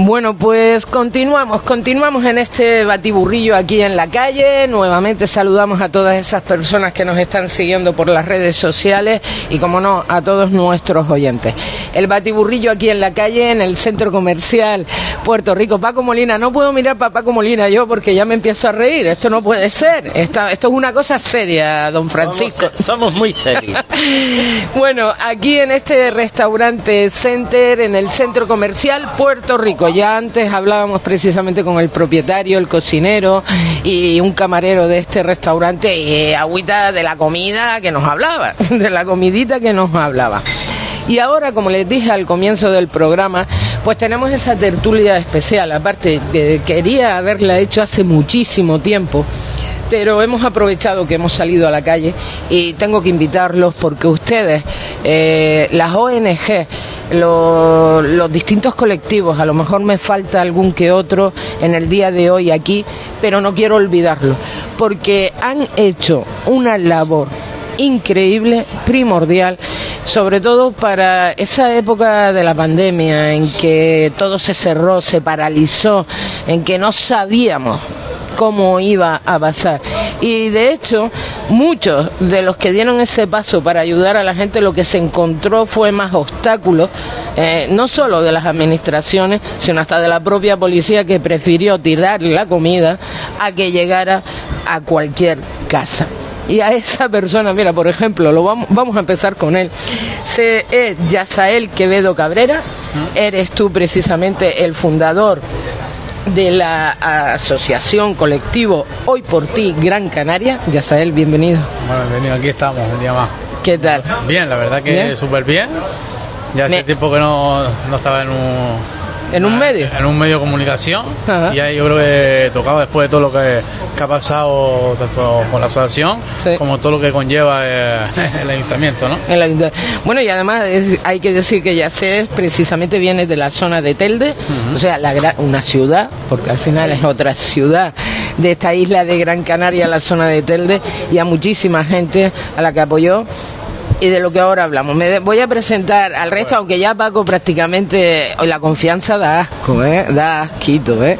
Bueno, pues continuamos, continuamos en este batiburrillo aquí en la calle. Nuevamente saludamos a todas esas personas que nos están siguiendo por las redes sociales y, como no, a todos nuestros oyentes. El batiburrillo aquí en la calle, en el centro comercial Puerto Rico. Paco Molina, no puedo mirar para Paco Molina yo porque ya me empiezo a reír. Esto no puede ser. esto es una cosa seria, don Francisco. Somos, muy serios. bueno, aquí en este restaurante Center, en el centro comercial Puerto Rico ya antes hablábamos precisamente con el propietario, el cocinero y un camarero de este restaurante, y agüita de la comida que nos hablaba, de la comidita que nos hablaba. Y ahora, como les dije al comienzo del programa, pues tenemos esa tertulia especial. Aparte, que quería haberla hecho hace muchísimo tiempo, pero hemos aprovechado que hemos salido a la calle y tengo que invitarlos porque ustedes, eh, las ONG, los distintos colectivos, a lo mejor me falta algún que otro en el día de hoy aquí, pero no quiero olvidarlo, porque han hecho una labor increíble, primordial, sobre todo para esa época de la pandemia en que todo se cerró, se paralizó, en que no sabíamos cómo iba a pasar. Y de hecho, muchos de los que dieron ese paso para ayudar a la gente, lo que se encontró fue más obstáculos, eh, no solo de las administraciones, sino hasta de la propia policía que prefirió tirar la comida a que llegara a cualquier casa y a esa persona, mira, por ejemplo, lo vamos, vamos a empezar con él. Se, es Yasael Quevedo Cabrera, eres tú precisamente el fundador de la asociación colectivo Hoy por Ti Gran Canaria. Yasael, bienvenido. Bueno, bienvenido, aquí estamos un día más. ¿Qué tal? Bien, la verdad que súper bien. Ya hace tiempo que no, no estaba en un ¿En un medio? En un medio de comunicación. Y ahí yo creo que tocado después de todo lo que, ha pasado tanto con la asociación como todo lo que conlleva eh, el ayuntamiento, ¿no? bueno, y además hay que decir que Yacer precisamente viene de la zona de Telde, o sea, la, una ciudad, porque al final es otra ciudad de esta isla de Gran Canaria, la zona de Telde, y a muchísima gente a la que apoyó y de lo que ahora hablamos. Me voy a presentar al resto, aunque ya Paco prácticamente la confianza da asco, ¿eh? Da asquito, ¿eh?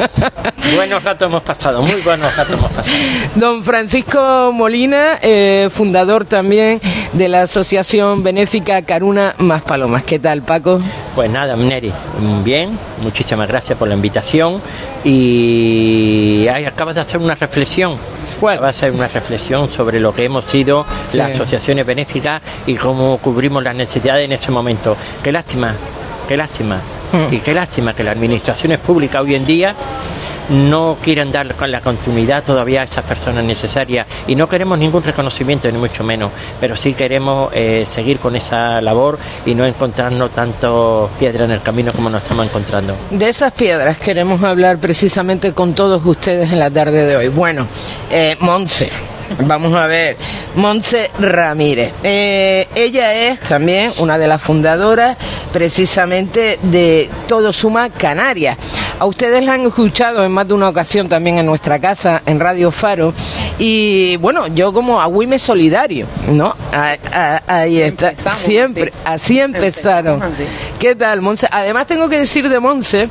Buenos ratos hemos pasado, muy buenos ratos hemos pasado. Don Francisco Molina, eh, fundador también de la Asociación Benéfica Caruna Más Palomas. ¿Qué tal, Paco? Pues nada, Neri, bien, muchísimas gracias por la invitación y acabas de hacer una reflexión. Acabas de hacer una reflexión sobre lo que hemos sido las asociaciones benéficas y cómo cubrimos las necesidades en ese momento. Qué lástima, qué lástima. Mm. Y qué lástima que las administraciones públicas hoy en día no quieren dar la continuidad todavía a esas personas necesarias y no queremos ningún reconocimiento ni mucho menos, pero sí queremos eh, seguir con esa labor y no encontrarnos tanto piedra en el camino como nos estamos encontrando. De esas piedras queremos hablar precisamente con todos ustedes en la tarde de hoy. Bueno, eh, Monse. Vamos a ver, Monse Ramírez. Eh, ella es también una de las fundadoras precisamente de Todo Suma Canarias. A ustedes la han escuchado en más de una ocasión también en nuestra casa, en Radio Faro. Y bueno, yo como agüime solidario, ¿no? ahí está. Siempre, así, empezaron. ¿Qué tal, Monse? Además tengo que decir de Monse,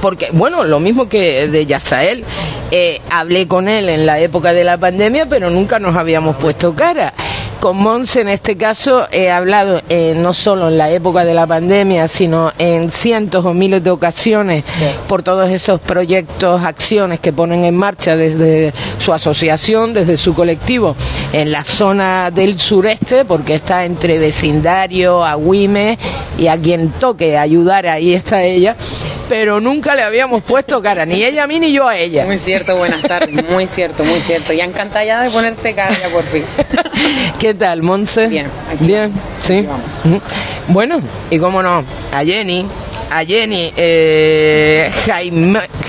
porque, bueno, lo mismo que de Yasael, eh, hablé con él en la época de la pandemia, pero nunca nos habíamos puesto cara. Con Monse en este caso he hablado eh, no solo en la época de la pandemia, sino en cientos o miles de ocasiones por todos esos proyectos, acciones que ponen en marcha desde su asociación, desde su colectivo, en la zona del sureste, porque está entre vecindario, Agüime y a quien toque ayudar, ahí está ella pero nunca le habíamos puesto cara, ni ella a mí ni yo a ella. Muy cierto, buenas tardes, muy cierto, muy cierto. Ya encantada ya de ponerte cara por fin. ¿Qué tal, Monse? Bien, bien, sí. Bueno, y cómo no, a Jenny, a Jenny eh,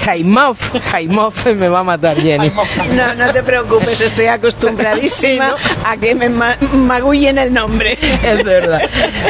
Jaimov, Jaimov me va a matar Jenny. No, no te preocupes, estoy acostumbradísima a que me magullen el nombre. Es verdad.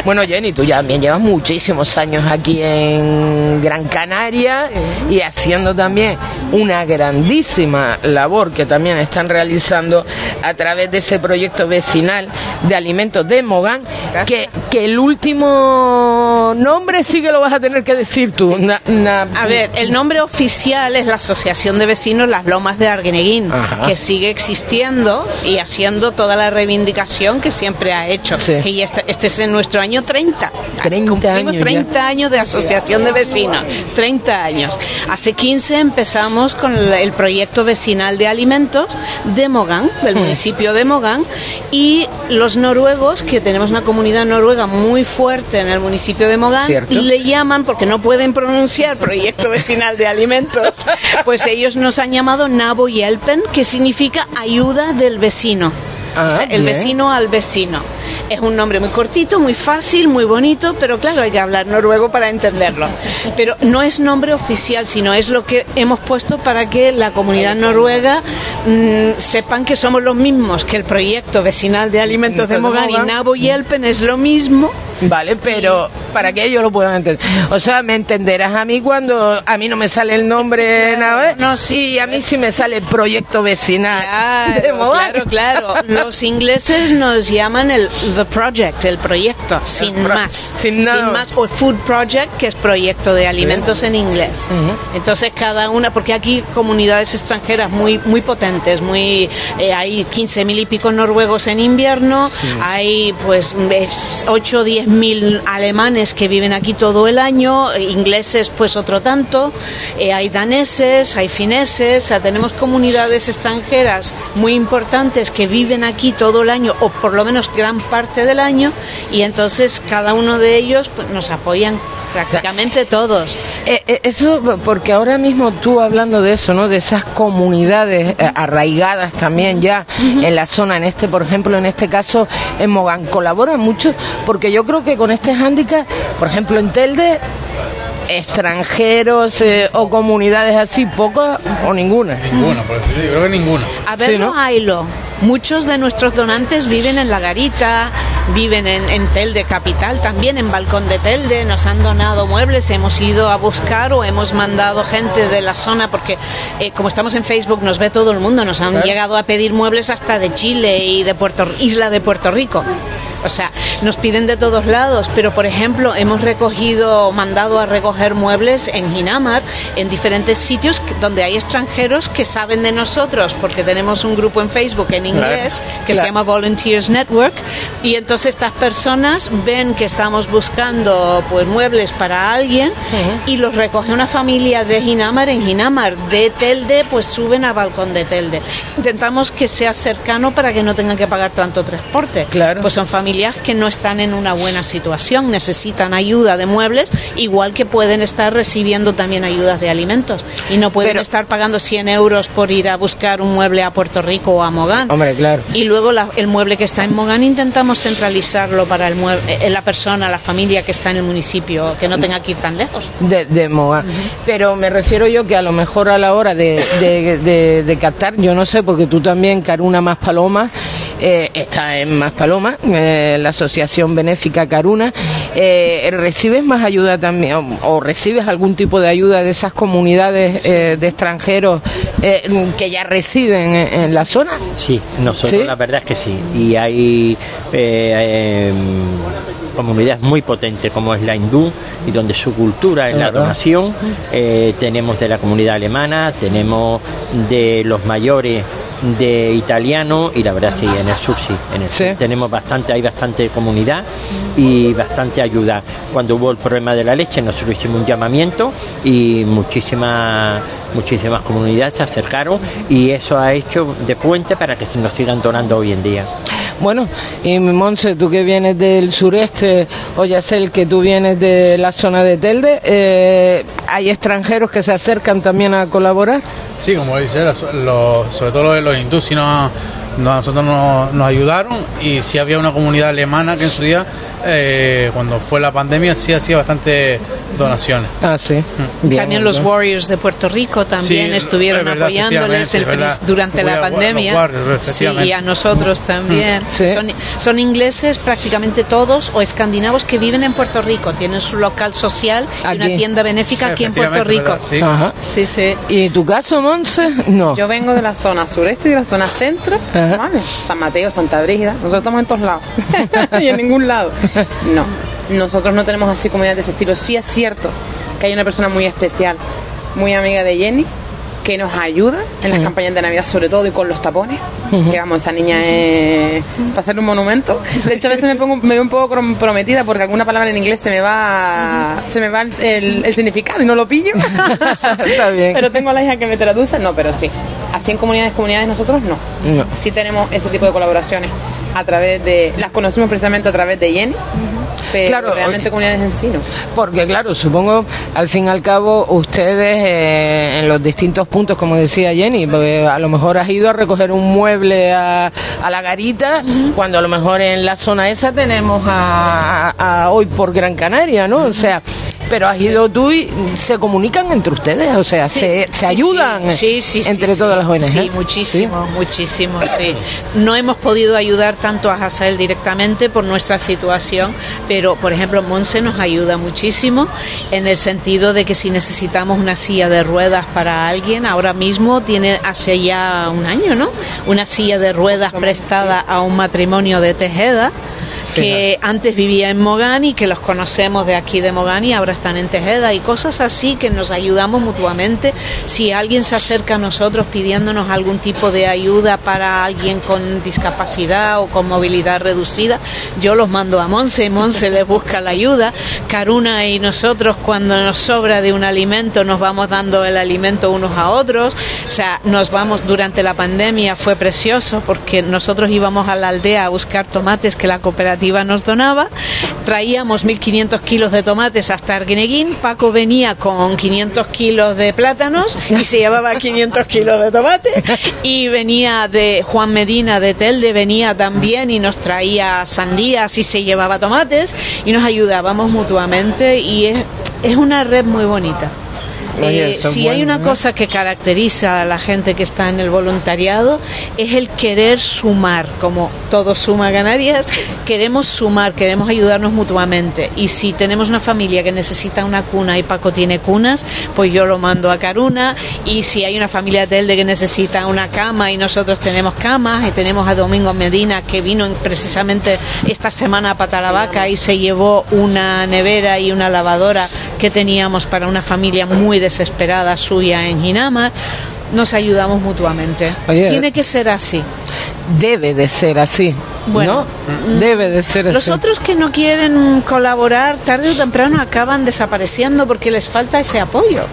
Bueno, Jenny, tú ya también llevas muchísimos años aquí en Gran Canaria y haciendo también una grandísima labor que también están realizando a través de ese proyecto vecinal de alimentos de Mogán, que, que el último nombre sí que lo vas a tener que decir tú. a ver, el nombre oficial es la Asociación de Vecinos Las Lomas de Arguineguín, que sigue existiendo y haciendo toda la reivindicación que siempre ha hecho. Y este, este, es en nuestro año 30. 30 años. 30 años de Asociación de Vecinos. 30 años. Hace 15 empezamos con el proyecto vecinal de alimentos de Mogán, del hmm. municipio de Mogán, y los noruegos, que tenemos una comunidad noruega muy fuerte en el municipio de Mogán, le llaman, porque no pueden pronunciar proyecto vecinal de alimentos, pues ellos nos han llamado Nabo y Elpen, que significa ayuda del vecino. Ah, el vecino al vecino. Es un nombre muy cortito, muy fácil, muy bonito, pero claro, hay que hablar noruego para entenderlo. Pero no es nombre oficial, sino es lo que hemos puesto para que la comunidad noruega mm, sepan que somos los mismos, que el proyecto vecinal de alimentos de Mogan y Nabo y Elpen es lo mismo Vale, pero para que ellos lo puedan entender. O sea, me entenderás a mí cuando a mí no me sale el nombre claro, no, sí, y a mí sí me sale el proyecto vecinal. Claro, claro, Los ingleses nos llaman el the project, el proyecto, sin más. Sin, más. O food project, que es proyecto de alimentos en inglés. Entonces cada una, porque aquí comunidades extranjeras muy muy potentes, muy eh, hay 15 mil y pico noruegos en invierno, hay pues 8 o 10 mil alemanes que viven aquí todo el año, ingleses pues otro tanto, eh, hay daneses, hay fineses, tenemos comunidades extranjeras muy importantes que viven aquí todo el año o por lo menos gran parte del año y entonces cada uno de ellos pues, nos apoyan prácticamente todos. Eh, eh, eso, porque ahora mismo tú hablando de eso, ¿no? De esas comunidades arraigadas también ya en la zona, en este, por ejemplo, en este caso, en Mogán, colaboran mucho, porque yo creo que con este hándicap, por ejemplo, en Telde, extranjeros eh, o comunidades así, pocas o ninguna. Ninguna, por yo creo que ninguna. A ver, no, Ailo. Muchos de nuestros donantes viven en La Garita, viven en, Telde Capital, también en Balcón de Telde, nos han donado muebles, hemos ido a buscar o hemos mandado gente de la zona, porque eh, como estamos en Facebook nos ve todo el mundo, nos han llegado a pedir muebles hasta de Chile y de Puerto, Isla de Puerto Rico. O sea, nos piden de todos lados, pero por ejemplo, hemos recogido, mandado a recoger muebles en Ginamar, en diferentes sitios donde hay extranjeros que saben de nosotros, porque tenemos un grupo en Facebook en inglés que se llama Volunteers Network, y entonces estas personas ven que estamos buscando pues muebles para alguien y los recoge una familia de Ginamar en Ginamar, de Telde, pues suben a Balcón de Telde. Intentamos que sea cercano para que no tengan que pagar tanto transporte. Claro. Pues son familias que no están en una buena situación, necesitan ayuda de muebles, igual que pueden estar recibiendo también ayudas de alimentos y no pueden estar pagando 100 euros por ir a buscar un mueble a Puerto Rico o a Mogán. Hombre, claro. Y luego el mueble que está en Mogán intentamos centralizarlo para el mueble, eh, la persona, la familia que está en el municipio, que no tenga que ir tan lejos. De, Mogán. Pero me refiero yo que a lo mejor a la hora de, de, de captar, yo no sé, porque tú también, Caruna Más Paloma, eh, está en Más Paloma, eh, la Asociación Benéfica Caruna. Eh, ¿Recibes más ayuda también o, recibes algún tipo de ayuda de esas comunidades de extranjeros que ya residen en, la zona? Sí, nosotros la verdad es que sí. Y hay em, comunidades muy potentes como es la hindú y donde su cultura es la donación. tenemos de la comunidad alemana, tenemos de los mayores de italiano y la verdad sí, en el sur sí, en el sur tenemos bastante, hay bastante comunidad y bastante ayuda. Cuando hubo el problema de la leche nosotros hicimos un llamamiento y muchísimas muchísimas comunidades se acercaron y eso ha hecho de puente para que se nos sigan donando hoy en día. Bueno, y Monse, tú que vienes del sureste, o ya sé el que tú vienes de la zona de Telde, eh, ¿hay extranjeros que se acercan también a colaborar? Sí, como dice, sobre todo los, los hindús, si no nosotros nos, ayudaron y sí había una comunidad alemana que en su día, eh, cuando fue la pandemia, sí hacía bastante donaciones. Ah, sí. Mm. también los Warriors de Puerto Rico también estuvieron apoyándoles durante la pandemia. sí, y a nosotros también. Son, son ingleses prácticamente todos o escandinavos que viven en Puerto Rico, tienen su local social y una tienda benéfica aquí en Puerto Rico. sí. sí, ¿Y tu caso, Monse? No. Yo vengo de la zona sureste y de la zona centro, San Mateo, Santa Brígida, nosotros estamos en todos lados y en ningún lado. No, nosotros no tenemos así comunidades de ese estilo. Sí es cierto que hay una persona muy especial, muy amiga de Jenny, que nos ayuda en las campañas de Navidad, sobre todo y con los tapones. Que vamos, esa niña es para hacer un monumento. De hecho, a veces me pongo me veo un poco comprometida porque alguna palabra en inglés se me va se me va el, significado y no lo pillo. Está bien. Pero tengo a la hija que me traduce. No, pero sí. Así en comunidades, comunidades nosotros no. no. Sí tenemos ese tipo de colaboraciones a través de las conocimos precisamente a través de Jenny claro, realmente comunidades en sí Porque claro, supongo al fin y al cabo ustedes eh, en los distintos puntos, como decía Jenny, a lo mejor has ido a recoger un mueble a, la garita, cuando a lo mejor en la zona esa tenemos a, hoy por Gran Canaria, ¿no? O sea, pero has ido tú y se comunican entre ustedes, o sea, se, se ayudan entre todas las ONG. Sí, muchísimo, muchísimo, sí. No hemos podido ayudar tanto a Hazael directamente por nuestra situación, pero por ejemplo Monse nos ayuda muchísimo en el sentido de que si necesitamos una silla de ruedas para alguien, ahora mismo tiene hace ya un año, ¿no? Una silla de ruedas prestada a un matrimonio de Tejeda que antes vivía en Mogani, que los conocemos de aquí de Mogani, ahora están en Tejeda y cosas así que nos ayudamos mutuamente. Si alguien se acerca a nosotros pidiéndonos algún tipo de ayuda para alguien con discapacidad o con movilidad reducida, yo los mando a Monse Monse les busca la ayuda. Caruna y nosotros cuando nos sobra de un alimento nos vamos dando el alimento unos a otros. O sea, nos vamos durante la pandemia, fue precioso porque nosotros íbamos a la aldea a buscar tomates que la cooperativa nos donaba, traíamos 1.500 kilos de tomates hasta Arguineguín, Paco venía con 500 kilos de plátanos y se llevaba 500 kilos de tomate. Y venía de Juan Medina de Telde, venía también y nos traía sandías y se llevaba tomates y nos ayudábamos mutuamente. Y es, es una red muy bonita. Eh, si hay una cosa que caracteriza a la gente que está en el voluntariado es el querer sumar, como todo suma Canarias, queremos sumar, queremos ayudarnos mutuamente. Y si tenemos una familia que necesita una cuna y Paco tiene cunas, pues yo lo mando a Caruna. Y si hay una familia de que necesita una cama y nosotros tenemos camas, y tenemos a Domingo Medina que vino precisamente esta semana a Patalavaca y se llevó una nevera y una lavadora que teníamos para una familia muy desesperada suya en Ginamar, nos ayudamos mutuamente. Tiene que ser así. Debe de ser así. Bueno, debe de ser así. Los otros que no quieren colaborar, tarde o temprano acaban desapareciendo porque les falta ese apoyo.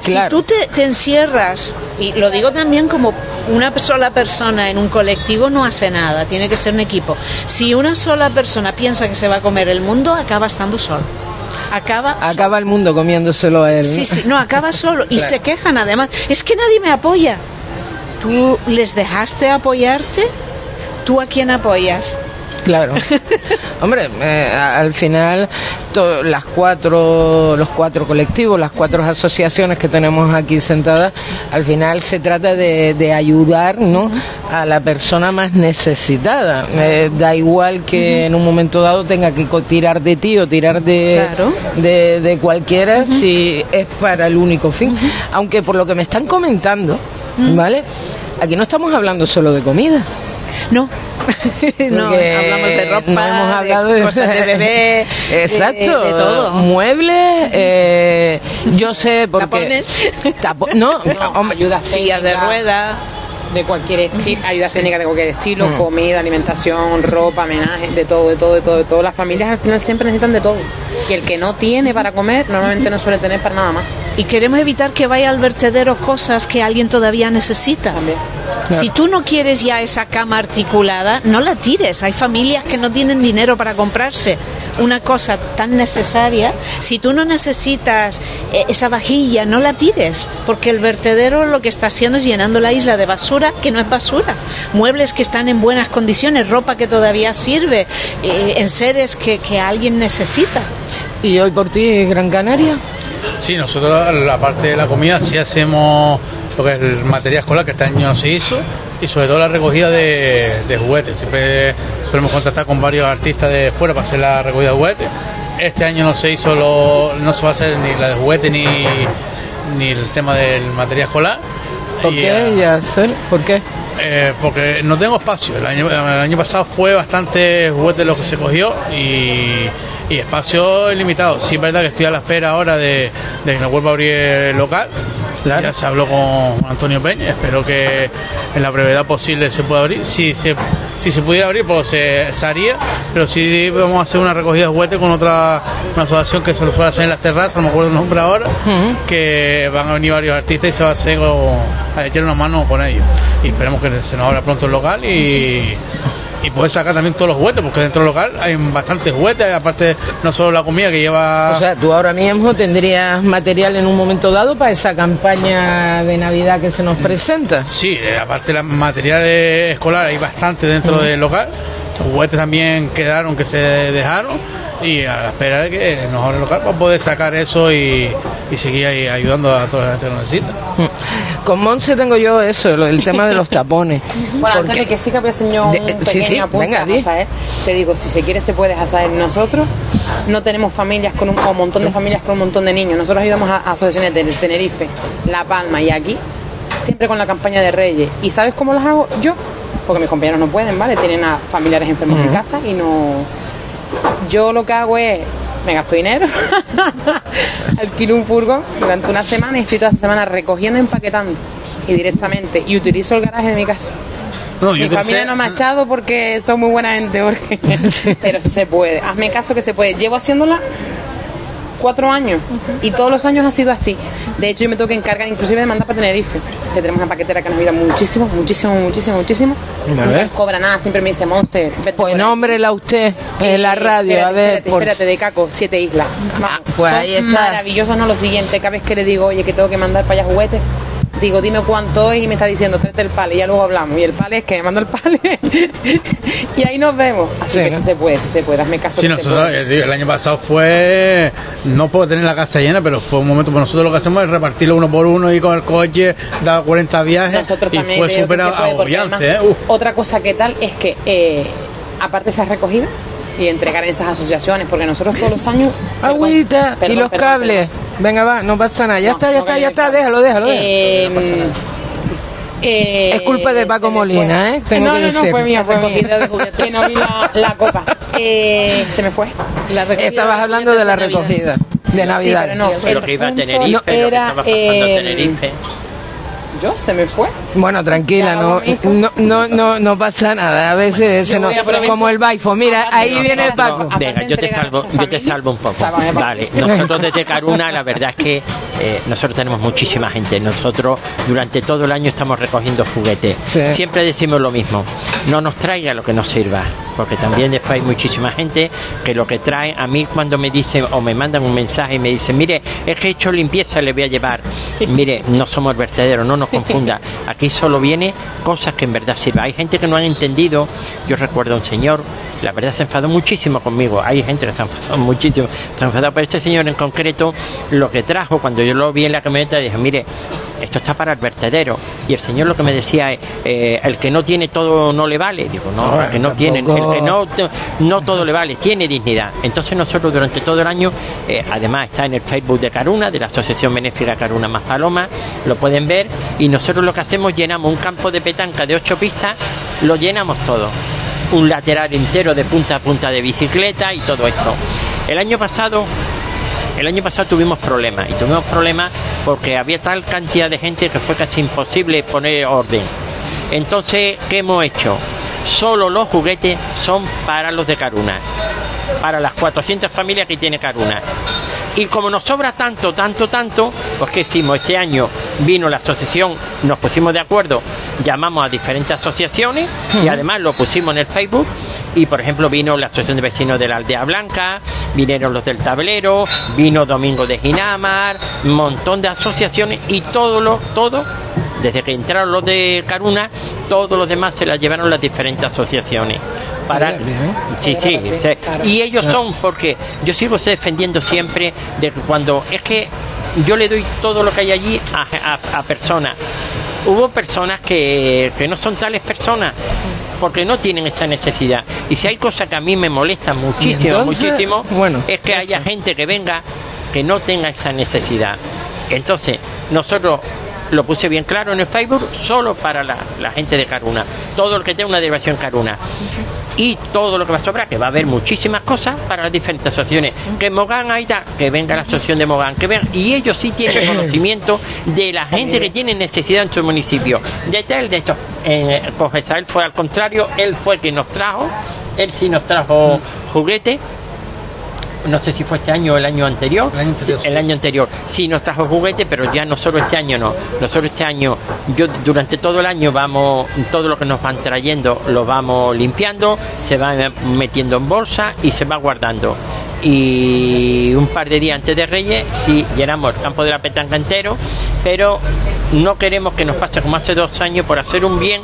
Si tú te, te, encierras, y lo digo también como una sola persona en un colectivo no hace nada, tiene que ser un equipo. Si una sola persona piensa que se va a comer el mundo, acaba estando solo acaba acaba el mundo comiéndoselo a él. Sí, sí, no, acaba solo y se quejan además, es que nadie me apoya. ¿Tú les dejaste apoyarte? ¿Tú a quién apoyas? Claro. Hombre, eh, al final las cuatro, los cuatro colectivos, las cuatro asociaciones que tenemos aquí sentadas, al final se trata de, ayudar ¿no? a la persona más necesitada. Eh, da igual que en un momento dado tenga que tirar de ti o tirar de, de, cualquiera si es para el único fin. Aunque por lo que me están comentando, ¿vale? Aquí no estamos hablando solo de comida. No, no, hablamos de ropa, no hemos hablado de, cosas de bebé, exacto, de, todo. Muebles, eh, yo sé porque... Tapones. no, no, ayuda sillas de rueda de cualquier estilo, ayuda técnica de cualquier estilo, mm. comida, alimentación, ropa, homenaje, de todo, de todo, de todo, de todo. Las familias al final siempre necesitan de todo. Y el que no tiene para comer, normalmente no suele tener para nada más. Y queremos evitar que vaya al vertedero cosas que alguien todavía necesita. Si tú no quieres ya esa cama articulada, no la tires. Hay familias que no tienen dinero para comprarse. una cosa tan necesaria, si tú no necesitas eh, esa vajilla, no la tires, porque el vertedero lo que está haciendo es llenando la isla de basura que no es basura. Muebles que están en buenas condiciones, ropa que todavía sirve, eh, en seres que, que alguien necesita. ¿Y hoy por ti, Gran Canaria? Sí, nosotros la parte de la comida sí hacemos lo que es el material escolar que este año se hizo y sobre todo la recogida de, juguetes. Siempre solemos contactar con varios artistas de fuera para hacer la recogida de juguetes. Este año no se hizo lo, no se va a hacer ni la de juguete ni, ni el tema del material escolar. ¿Por qué, ¿Por qué? Eh, porque no tengo espacio. El año, el año pasado fue bastante juguete lo que se cogió y y espacio ilimitado. Sí es verdad que estoy a la espera ahora de, que nos vuelva a abrir el local. Ya se habló con Antonio Peña, espero que en la brevedad posible se pueda abrir. Si se, si se pudiera abrir, pues se, haría, pero si vamos a hacer una recogida de juguetes con otra una asociación que se lo suele hacer en las terrazas, no me acuerdo el nombre ahora, que van a venir varios artistas y se va a hacer a echar una mano con ellos. Y esperemos que se nos abra pronto el local y y puedes sacar también todos los juguetes, porque dentro del local hay bastantes juguetes, aparte no solo la comida que lleva... O sea, tú ahora mismo tendrías material en un momento dado para esa campaña de Navidad que se nos presenta. Sí, eh, aparte de material escolar hay bastante dentro del local, juguetes también quedaron que se dejaron y a la espera de que nos abra el local para poder sacar eso y, seguir ahí ayudando a toda la gente que lo necesita. Mm. Con Monse tengo yo eso, el tema de los tapones. bueno, antes de que siga, voy a un pequeño venga, ¿eh? Te digo, si se quiere se puede hacer. Nosotros no tenemos familias con un, un montón de familias con un montón de niños. Nosotros ayudamos a, asociaciones de Tenerife, La Palma y aquí, siempre con la campaña de Reyes. ¿Y sabes cómo las hago yo? Porque mis compañeros no pueden, ¿vale? Tienen a familiares enfermos en casa y no yo lo que hago es, me gasto dinero, alquilo un furgón durante una semana y estoy toda esa semana recogiendo, empaquetando y directamente y utilizo el garaje de mi casa. mi familia no me ha echado porque son muy buena gente, pero si se puede. Hazme caso que se puede. Llevo haciéndola cuatro años y todos los años ha sido así. De hecho, yo me tengo que encargar inclusive de mandar para Tenerife, que tenemos una paquetera que nos ayuda muchísimo, muchísimo, muchísimo, muchísimo. No cobra nada, siempre me dice Monse. Pues nómbrela usted en la radio, a ver. Espérate, espérate, de Caco, siete islas. Ah, pues ahí está. Maravilloso, no lo siguiente, cada vez que le digo, oye, que tengo que mandar para allá juguetes digo, dime cuánto es y me está diciendo, tráete el pale, y ya luego hablamos. Y el pale es que me mando el pale y ahí nos vemos. Así que se puede, se puede, hazme caso. Sí, nosotros, el, año pasado fue, no puedo tener la casa llena, pero fue un momento, pues nosotros lo que hacemos es repartirlo uno por uno y con el coche, da 40 viajes nosotros y fue súper agobiante. ¿eh? Otra cosa que tal es que, eh, aparte se ha recogido, y entregar en esas asociaciones, porque nosotros todos los años... Agüita y los cables. Venga, va, no pasa nada. Ya está, ya está, ya está, déjalo, déjalo. Eh, eh, es culpa de Paco Molina, ¿eh? Tengo no, que no, no, fue mía, fue mía. que no vi la, copa. Eh, se me fue. La Estabas hablando de la recogida de Navidad. pero no, pero que iba a Tenerife, lo que estaba pasando eh, Tenerife yo se me fue. Bueno, tranquila, no, no, no, no, pasa nada. A veces se nos, como el baifo. Mira, ahí viene el Paco. Venga, yo te salvo, yo te salvo un poco. Vale, nosotros desde Caruna, la verdad es que eh, nosotros tenemos muchísima gente. Nosotros durante todo el año estamos recogiendo juguetes. Siempre decimos lo mismo. No nos traiga lo que nos sirva, porque también después hay muchísima gente que lo que trae a mí cuando me dicen o me mandan un mensaje y me dicen, mire, es que he hecho limpieza, le voy a llevar. Mire, no somos vertederos, no nos confunda. Aquí solo viene cosas que en verdad sirven. Hay gente que no han entendido. Yo recuerdo a un señor, la verdad se enfadó muchísimo conmigo. Hay gente que se enfadó muchísimo, se enfadó. Pero este señor en concreto, lo que trajo, cuando yo lo vi en la camioneta, dije, mire, esto está para el vertedero. Y el señor lo que me decía es, eh, el que no tiene todo no le vale. Digo, no, el que no tiene, el que no, no todo le vale, tiene dignidad. Entonces nosotros durante todo el año, eh, además está en el Facebook de Caruna, de la Asociación Benéfica Caruna Más Paloma, lo pueden ver, y nosotros lo que hacemos, llenamos un campo de petanca de ocho pistas, lo llenamos todo. Un lateral entero de punta a punta de bicicleta y todo esto. El año pasado el año pasado tuvimos problemas y tuvimos problemas porque había tal cantidad de gente que fue casi imposible poner orden. Entonces, ¿qué hemos hecho? Solo los juguetes son para los de Caruna, para las 400 familias que tiene Caruna. Y como nos sobra tanto, tanto, tanto, pues ¿qué hicimos? Este año vino la asociación, nos pusimos de acuerdo, llamamos a diferentes asociaciones y además lo pusimos en el Facebook. Y por ejemplo vino la Asociación de Vecinos de la Aldea Blanca, vinieron los del Tablero, vino Domingo de Ginamar, un montón de asociaciones y todo lo, todo, desde que entraron los de Caruna, todos los demás se las llevaron las diferentes asociaciones. Para, sí, sí, y ellos son porque yo sigo defendiendo siempre de cuando es que yo le doy todo lo que hay allí a, personas. Hubo personas que, que no son tales personas porque no tienen esa necesidad. Y si hay cosas que a mí me molestan muchísimo, muchísimo, bueno, es que haya gente que venga que no tenga esa necesidad. Entonces, nosotros lo puse bien claro en el Facebook, solo para la, gente de Caruna. Todo el que tenga una derivación Caruna. Y todo lo que va a sobrar, que va a haber muchísimas cosas para las diferentes asociaciones. Que Mogán ahí está, que venga la asociación de Mogán, que venga. Y ellos sí tienen conocimiento de la gente que tiene necesidad en su municipio. De tal, de esto. Eh, pues él fue al contrario, él fue quien nos trajo, él sí nos trajo juguetes no sé si fue este año o el año anterior. El año anterior. Sí, el año anterior. Sí, nos trajo juguete, pero ya no solo este año, no. Nosotros este año, yo durante todo el año vamos, todo lo que nos van trayendo lo vamos limpiando, se va metiendo en bolsa y se va guardando. Y un par de días antes de Reyes, sí, llenamos el campo de la petanca entero, pero no queremos que nos pase como hace dos años por hacer un bien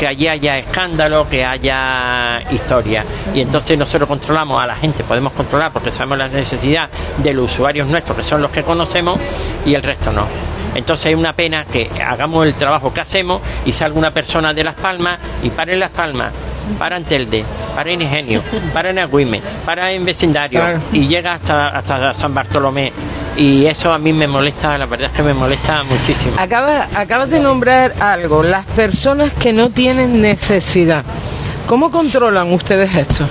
que allí haya escándalo, que haya historia. Y entonces nosotros controlamos a la gente, podemos controlar porque sabemos la necesidad de los usuarios nuestros, que son los que conocemos, y el resto no. Entonces es una pena que hagamos el trabajo que hacemos y salga una persona de Las Palmas y pare en Las Palmas, para en Telde, para en Ingenio, para en Agüime, para en vecindario y llega hasta, hasta San Bartolomé y eso a mí me molesta, la verdad es que me molesta muchísimo. Acabas, acabas de nombrar algo, las personas que no tienen necesidad. ¿Cómo controlan ustedes esto?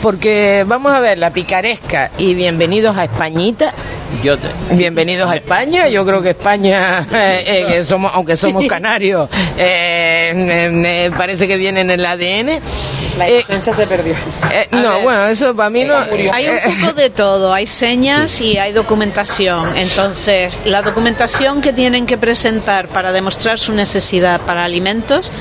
Porque vamos a ver, la picaresca y bienvenidos a Españita Bienvenidos a España. Yo creo que España, eh, eh, somos, aunque somos canarios, eh, parece que viene en el ADN. La inocencia se perdió. no, bueno, eso para mí no. Hay un poco de todo. Hay señas y hay documentación. Entonces, la documentación que tienen que presentar para demostrar su necesidad para alimentos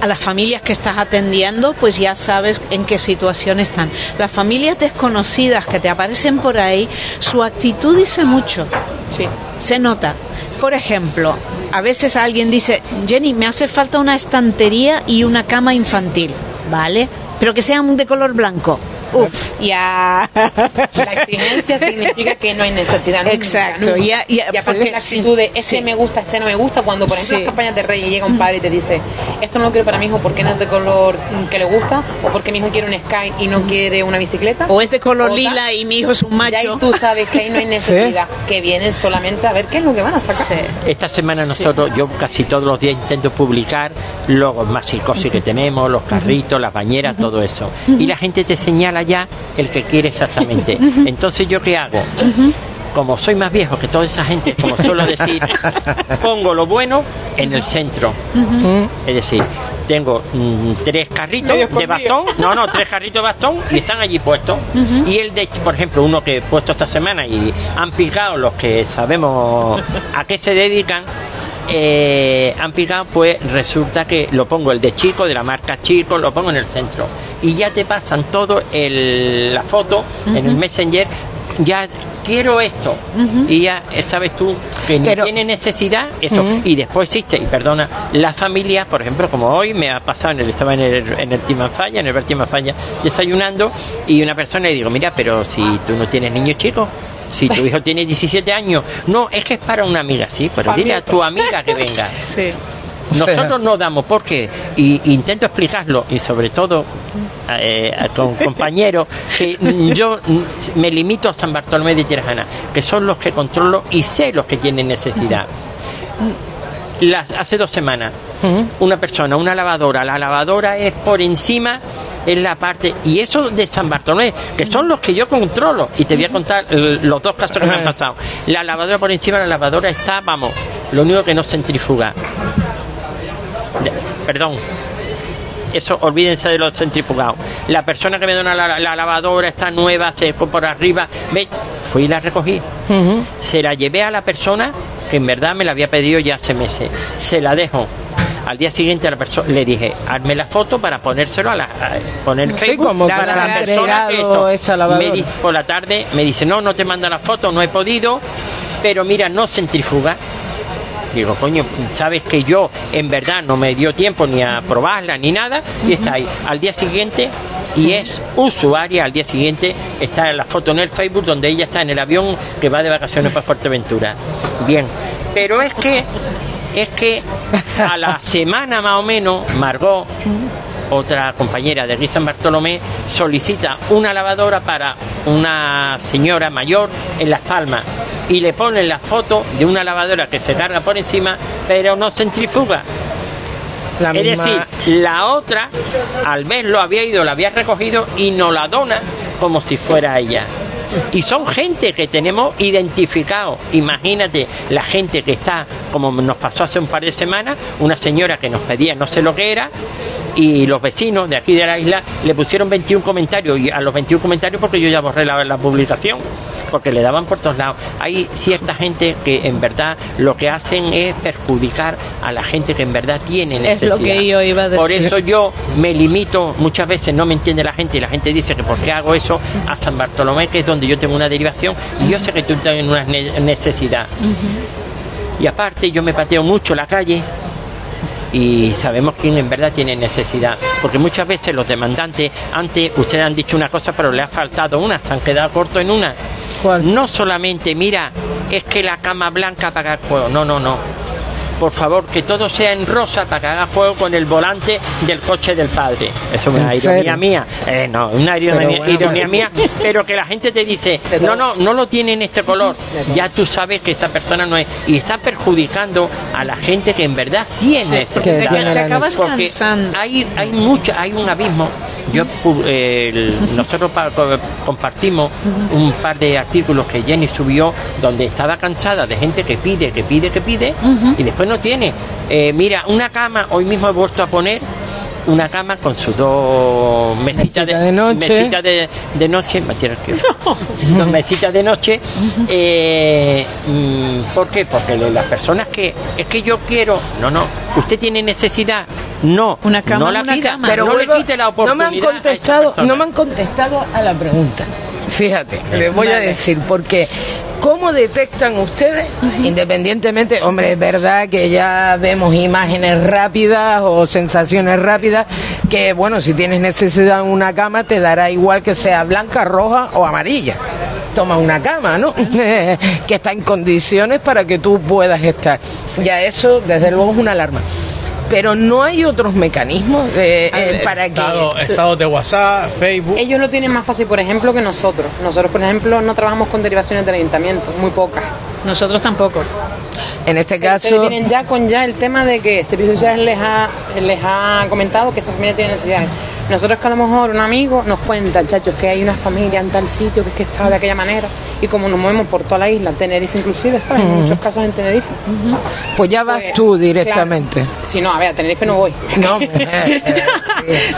a las familias que estás atendiendo, pues ya sabes en qué situación están. Las familias desconocidas que te aparecen por ahí, su actividad actitud dice mucho. Sí. Se nota. Por ejemplo, a veces alguien dice, Jenny, me hace falta una estantería y una cama infantil, ¿vale? Pero que sean de color blanco. Uf, ya. La exigencia significa que no hay necesidad. Exacto. Ya, ya, porque la actitud de este me gusta, este no me gusta, cuando por ejemplo en las campañas de Reyes llega un padre y te dice, esto no lo quiero para mi hijo porque no es de color que le gusta, o porque mi hijo quiere un Sky y no quiere una bicicleta. O es de color lila y mi hijo es un macho. Ya tú sabes que ahí no hay necesidad, que vienen solamente a ver qué es lo que van a sacar. Esta semana nosotros, yo casi todos los días intento publicar los más psicosis que tenemos, los carritos, las bañeras, todo eso. Y la gente te señala ya el que quiere exactamente. Entonces, ¿yo qué hago? Como soy más viejo que toda esa gente, como suelo decir, pongo lo bueno en el centro. Es decir, tengo mm, tres carritos de bastón, no, no, tres carritos de bastón y están allí puestos. Y el de, por ejemplo, uno que he puesto esta semana y han picado los que sabemos a qué se dedican, eh, han picado, pues resulta que lo pongo el de chico, de la marca chico, lo pongo en el centro. Y ya te pasan todo el, la foto en el Messenger, ya quiero esto. Y ya eh, sabes tú que no tiene necesidad esto. Y después existe, y perdona, la familia, por ejemplo, como hoy me ha pasado, en el, estaba en el, en el Falla, en el Falla, desayunando, y una persona le digo, mira, pero si tú no tienes niños chicos, si tu hijo tiene 17 años, no, es que es para una amiga, sí, pero dile a tu amiga que venga. Sí. Nosotros no damos porque, y intento explicarlo, y sobre todo eh, con compañeros, que yo me limito a San Bartolomé de Tirajana, que son los que controlo y sé los que tienen necesidad. Las, hace dos semanas, una persona, una lavadora, la lavadora es por encima en la parte, y eso de San Bartolomé, que son los que yo controlo, y te voy a contar los dos casos que me han pasado. La lavadora por encima, la lavadora está, vamos, lo único que no centrifuga. Perdón, eso olvídense de los centrifugados. La persona que me dona la, lavadora está nueva, se fue por arriba, ve, fui y la recogí. Se la llevé a la persona que en verdad me la había pedido ya hace meses. Se la dejo Al día siguiente la persona le dije, hazme la foto para ponérselo a la poner Facebook como para la persona me por la tarde me dice, "No, no te manda la foto, no he podido, pero mira, no centrifuga." Digo, coño, sabes que yo en verdad no me dio tiempo ni a probarla ni nada y está ahí. Al día siguiente y es usuaria al día siguiente está en la foto en el Facebook donde ella está en el avión que va de vacaciones para Fuerteventura. Bien, pero es que es que a la semana más o menos Margot otra compañera de San Bartolomé solicita una lavadora para una señora mayor en Las Palmas y le ponen la foto de una lavadora que se carga por encima pero no centrifuga es decir, la otra, al verlo, había ido, la había recogido y nos la dona como si fuera ella. Y son gente que tenemos identificado. Imagínate la gente que está, como nos pasó hace un par de semanas, una señora que nos pedía no sé lo que era, y los vecinos de aquí de la isla le pusieron 21 comentarios, y a los 21 comentarios porque yo ya borré la, la publicación porque le daban por todos lados. Hay cierta gente que en verdad lo que hacen es perjudicar a la gente que en verdad tiene necesidad. Es lo que yo iba a decir. Por eso yo me limito, muchas veces no me entiende la gente y la gente dice que por qué hago eso a San Bartolomé, que es donde yo tengo una derivación y yo sé que tú tienes una necesidad. Y aparte yo me pateo mucho la calle y sabemos quién en verdad tiene necesidad. Porque muchas veces los demandantes, antes ustedes han dicho una cosa, pero le ha faltado una, se han quedado cortos en una. No solamente, mira, es que la cama blanca paga el juego. No, no, no por favor, que todo sea en rosa para que haga juego con el volante del coche del padre. Eso es una ironía mía. Eh, no, una ironía, mía, pero que la gente te dice, no, no, no lo tiene en este color. Ya tú sabes que esa persona no es. Y está perjudicando a la gente que en verdad tiene sí, te, acabas cansando. Hay, hay, mucho, hay un abismo. Yo, eh, nosotros compartimos un par de artículos que Jenny subió donde estaba cansada de gente que pide, que pide, que pide, y después no tiene. Eh, mira, una cama, hoy mismo he vuelto a poner una cama con sus dos mesitas de, noche, mesitas de, de noche, dos mesitas de noche. Eh, mm, ¿Por qué? Porque las personas que es que yo quiero, no, no, usted tiene necesidad, no, una cama, no la pida, pero no le quite la oportunidad. No me han contestado, no me han contestado a la pregunta. Fíjate, les voy a decir, porque ¿cómo detectan ustedes, independientemente, hombre, es verdad que ya vemos imágenes rápidas o sensaciones rápidas, que bueno, si tienes necesidad en una cama te dará igual que sea blanca, roja o amarilla. Toma una cama, ¿no? que está en condiciones para que tú puedas estar. Ya eso, desde luego, es una alarma pero no hay otros mecanismos eh, eh, para que... Estados de WhatsApp, Facebook... Ellos lo tienen más fácil, por ejemplo, que nosotros. Nosotros, por ejemplo, no trabajamos con derivaciones del ayuntamiento, muy pocas. Nosotros tampoco. En este caso... vienen ya con ya el tema de que Servicios Sociales les ha, les ha comentado que esa familia tiene necesidades. Nosotros que a lo mejor un amigo nos cuenta, chachos, que hay una familia en tal sitio que es que está de aquella manera y como nos movemos por toda la isla, Tenerife inclusive, ¿sabes? En muchos casos en Tenerife. Pues ya vas pues, tú directamente. Si no, a ver, a Tenerife no voy. No, me, eh,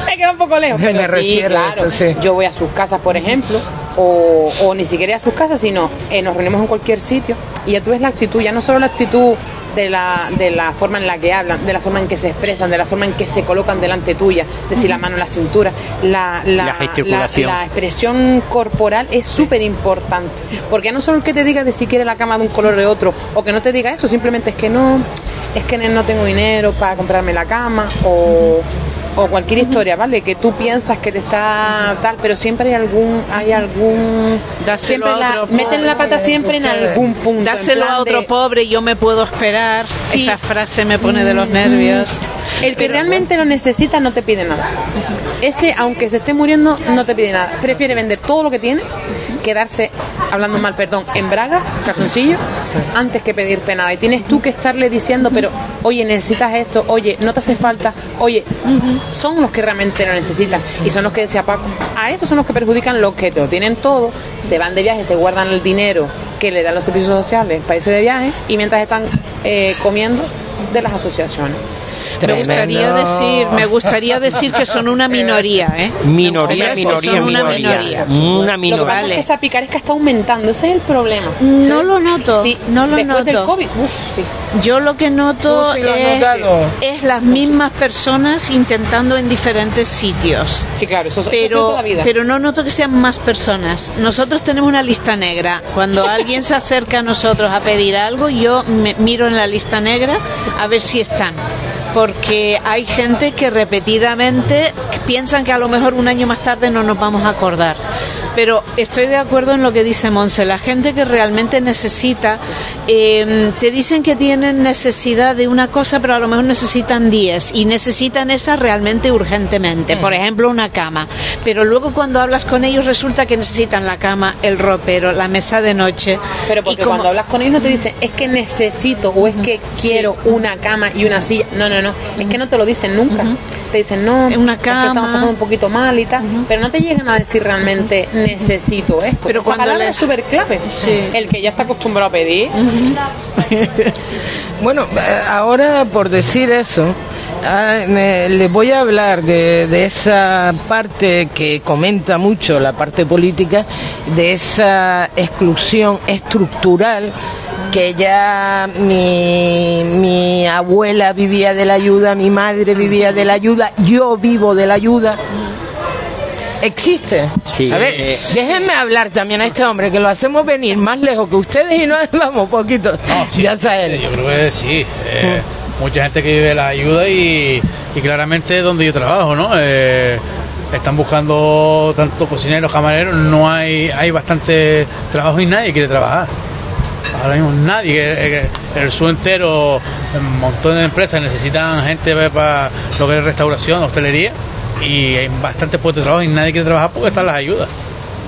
me queda un poco lejos. Pero me refiero a eso, sí. Yo voy a sus casas, por ejemplo, o, o ni siquiera a sus casas, sino eh, nos reunimos en cualquier sitio y ya tú ves la actitud, ya no solo la actitud de la, de la forma en la que hablan, de la forma en que se expresan, de la forma en que se colocan delante tuya, de si la mano en la cintura, la, la, la, expresión corporal es súper importante, porque no solo que te diga de si quiere la cama de un color o de otro, o que no te diga eso, simplemente es que no, es que no tengo dinero para comprarme la cama, o o cualquier historia, ¿vale? Que tú piensas que te está tal, pero siempre hay algún, hay algún, siempre la, meten la pata siempre en algún punto. Dáselo a otro pobre, yo me puedo esperar. Esa frase me pone de los nervios. El que realmente lo necesita no te pide nada. Ese, aunque se esté muriendo, no te pide nada. Prefiere vender todo lo que tiene, quedarse, hablando mal, perdón, en braga, calzoncillo, antes que pedirte nada. Y tienes tú que estarle diciendo, pero, oye, necesitas esto, oye, no te hace falta, oye, son los que realmente lo necesitan. Y son los que decía Paco, a estos son los que perjudican los que te lo tienen todo, se van de viaje, se guardan el dinero que le dan los servicios sociales irse de viaje y mientras están eh, comiendo de las asociaciones. Me gustaría decir, me gustaría decir que son una minoría, ¿eh? Minoría, minoría, son una minoría. Una minoría. Lo que pasa es que esa picaresca está aumentando, ese es el problema. No lo noto, Sí, no lo después del noto. COVID, uf, sí. Yo lo que noto sí lo es, las mismas personas intentando en diferentes sitios. Sí, claro, eso, eso es Pero, toda la vida. pero no noto que sean más personas. Nosotros tenemos una lista negra. Cuando alguien se acerca a nosotros a pedir algo, yo me miro en la lista negra a ver si están. Porque hay gente que repetidamente piensan que a lo mejor un año más tarde no nos vamos a acordar. Pero estoy de acuerdo en lo que dice Monse. La gente que realmente necesita, eh, te dicen que tienen necesidad de una cosa, pero a lo mejor necesitan 10 y necesitan esa realmente urgentemente. Por ejemplo, una cama. Pero luego cuando hablas con ellos resulta que necesitan la cama, el ropero, la mesa de noche. Pero porque como- cuando hablas con ellos no te dicen, es que necesito o es que quiero una cama y una silla. No, no, no. Es que no te lo dicen nunca. Te dicen, no, Una es estamos cama. pasando un poquito mal y tal. Pero no te llegan a decir realmente, necesito esto. Pero Esa cuando palabra les- es súper clave. Sí. El que ya está acostumbrado a pedir. Bueno, ahora por decir eso, ah, les voy a hablar de, de esa parte que comenta mucho la parte política, de esa exclusión estructural que ya mi, mi abuela vivía de la ayuda, mi madre vivía de la ayuda, yo vivo de la ayuda. Existe. Sí. A ver, déjenme hablar también a este hombre, que lo hacemos venir más lejos que ustedes y nos vamos poquito. No, sí, ya sabes. Yo creo que sí. eh, Mucha gente que vive la ayuda y, y claramente donde yo trabajo, ¿no? Eh, están buscando tanto cocineros, camareros, no hay, hay bastante trabajo y nadie quiere trabajar. Ahora mismo nadie, eh, eh, el sur entero, un montón de empresas necesitan gente para lo que es restauración, hostelería y hay bastantes puestos de trabajo y nadie quiere trabajar porque están las ayudas.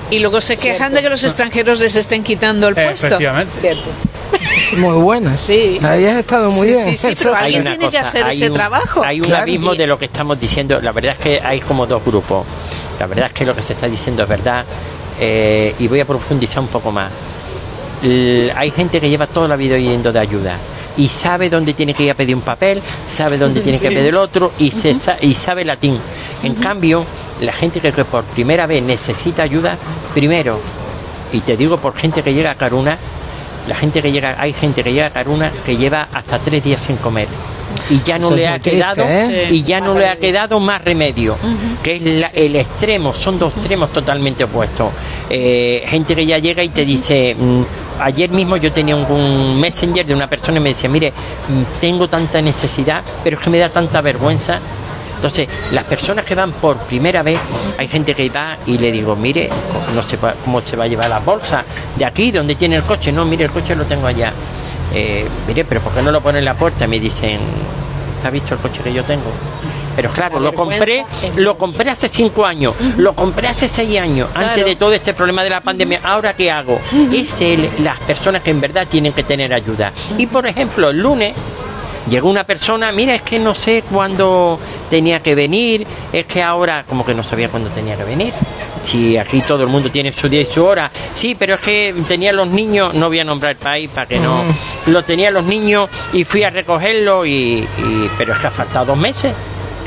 Y luego se quejan de que los extranjeros les estén quitando el puesto. efectivamente. Cierto. Muy buena. Sí. Ahí has estado muy Sí, bien. sí, sí, pero hay alguien que cosa, hacer hay ese un- trabajo. Hay un Claro. abismo de lo que estamos diciendo. La verdad es que hay como dos grupos. La verdad es que lo que se está diciendo es verdad eh, y voy a profundizar un poco más. L- hay gente que lleva toda la vida yendo de ayuda y sabe dónde tiene que ir a pedir un papel, sabe dónde tiene que pedir el otro y, se sa- y sabe latín. En cambio, la gente que por primera vez necesita ayuda, primero, y te digo por gente que llega a Caruna, la gente que llega, hay gente que llega a Caruna que lleva hasta tres días sin comer. Y ya no Eso le ha quedado triste, ¿eh? y ya no le ha quedado más remedio que es la- el extremo son dos extremos totalmente opuestos. Eh, gente que ya llega y te dice mm, ayer mismo yo tenía un, messenger de una persona y me decía mire mm, tengo tanta necesidad pero es que me da tanta vergüenza entonces, las personas que van por primera vez, hay gente que va y le digo, mire, no sé cómo se va a llevar la bolsa de aquí, donde tiene el coche. No, mire, el coche lo tengo allá. Eh, mire, pero ¿por qué no lo pone en la puerta? Me dicen, ¿está visto el coche que yo tengo? Pero claro, La lo compré, lo compré hace cinco años, lo compré hace seis años, antes de todo este problema de la pandemia. ¿Ahora qué hago? Es el- las personas que en verdad tienen que tener ayuda. Y por ejemplo, el lunes Llegó una persona, mira, es que no sé cuándo tenía que venir, es que ahora como que no sabía cuándo tenía que venir. Si aquí todo el mundo tiene su día y su hora. Sí, pero es que tenía los niños, no voy a nombrar el país para que no... Lo tenía los niños y fui a recogerlo y, y- Pero es que ha faltado dos meses.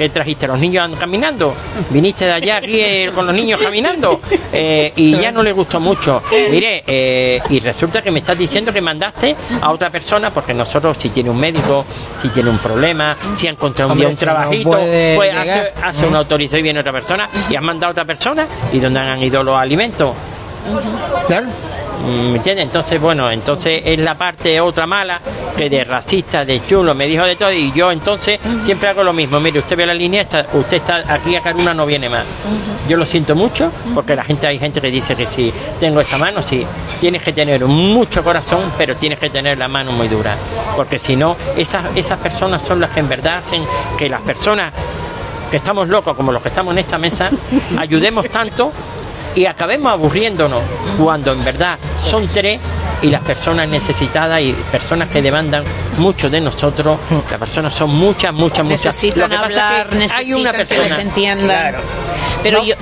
¿Qué trajiste? ¿Los niños caminando? ¿Viniste de allá aquí eh, con los niños caminando? Eh, y ya no le gustó mucho. Mire, eh, y resulta que me estás diciendo que mandaste a otra persona, porque nosotros, si tiene un médico, si tiene un problema, si ha encontrado un día Hombre, un si trabajito, pues hace, hace una autorización y viene otra persona, y has mandado a otra persona, ¿y dónde han ido los alimentos? Claro. ¿Me entiendes? Entonces, bueno, entonces es la parte otra mala que de racista, de chulo, me dijo de todo y yo entonces siempre hago lo mismo. Mire, usted ve la línea, está, usted está aquí a Caruna no viene más. Yo lo siento mucho porque la gente hay gente que dice que si tengo esa mano, sí, tienes que tener mucho corazón, pero tienes que tener la mano muy dura, porque si no, esas esas personas son las que en verdad hacen que las personas que estamos locos como los que estamos en esta mesa ayudemos tanto y acabemos aburriéndonos cuando en verdad son tres y las personas necesitadas y personas que demandan mucho de nosotros, las personas son muchas, muchas, muchas. Necesitan Lo que pasa hablar, es que hay necesitan una que persona, les entiendan. Claro. Pero yo,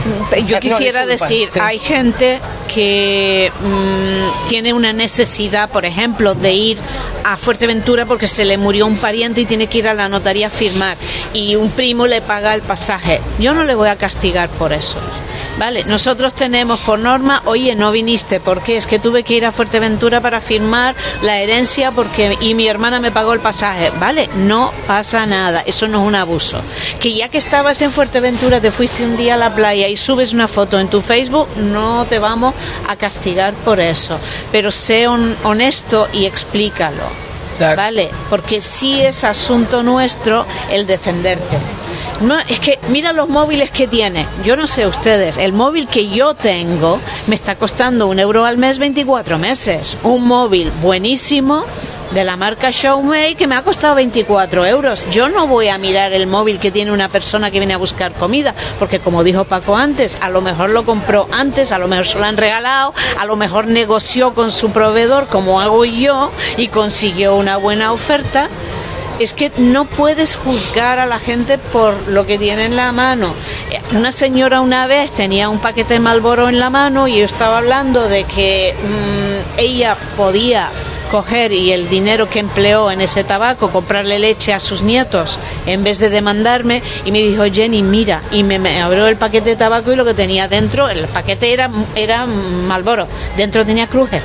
yo quisiera decir, hay gente que mm, tiene una necesidad, por ejemplo, de ir a Fuerteventura porque se le murió un pariente y tiene que ir a la notaría a firmar y un primo le paga el pasaje. Yo no le voy a castigar por eso. Vale, nosotros tenemos por norma, oye, no viniste, ¿por qué? Es que tuve que ir a Fuerteventura para firmar la herencia porque y mi hermana me pagó el pasaje. Vale, no pasa nada, eso no es un abuso. Que ya que estabas en Fuerteventura, te fuiste un día a la playa y subes una foto en tu Facebook, no te vamos a castigar por eso. Pero sé honesto y explícalo. ¿Vale? Porque sí es asunto nuestro el defenderte. No, es que mira los móviles que tiene. Yo no sé ustedes, el móvil que yo tengo me está costando un euro al mes 24 meses. Un móvil buenísimo de la marca Xiaomi que me ha costado 24 euros. Yo no voy a mirar el móvil que tiene una persona que viene a buscar comida, porque como dijo Paco antes, a lo mejor lo compró antes, a lo mejor se lo han regalado, a lo mejor negoció con su proveedor como hago yo y consiguió una buena oferta es que no puedes juzgar a la gente por lo que tiene en la mano. Una señora una vez tenía un paquete de Malboro en la mano y yo estaba hablando de que mm, ella podía coger y el dinero que empleó en ese tabaco, comprarle leche a sus nietos en vez de demandarme y me dijo Jenny, mira, y me, abrió el paquete de tabaco y lo que tenía dentro, el paquete era, era Malboro, dentro tenía Kruger.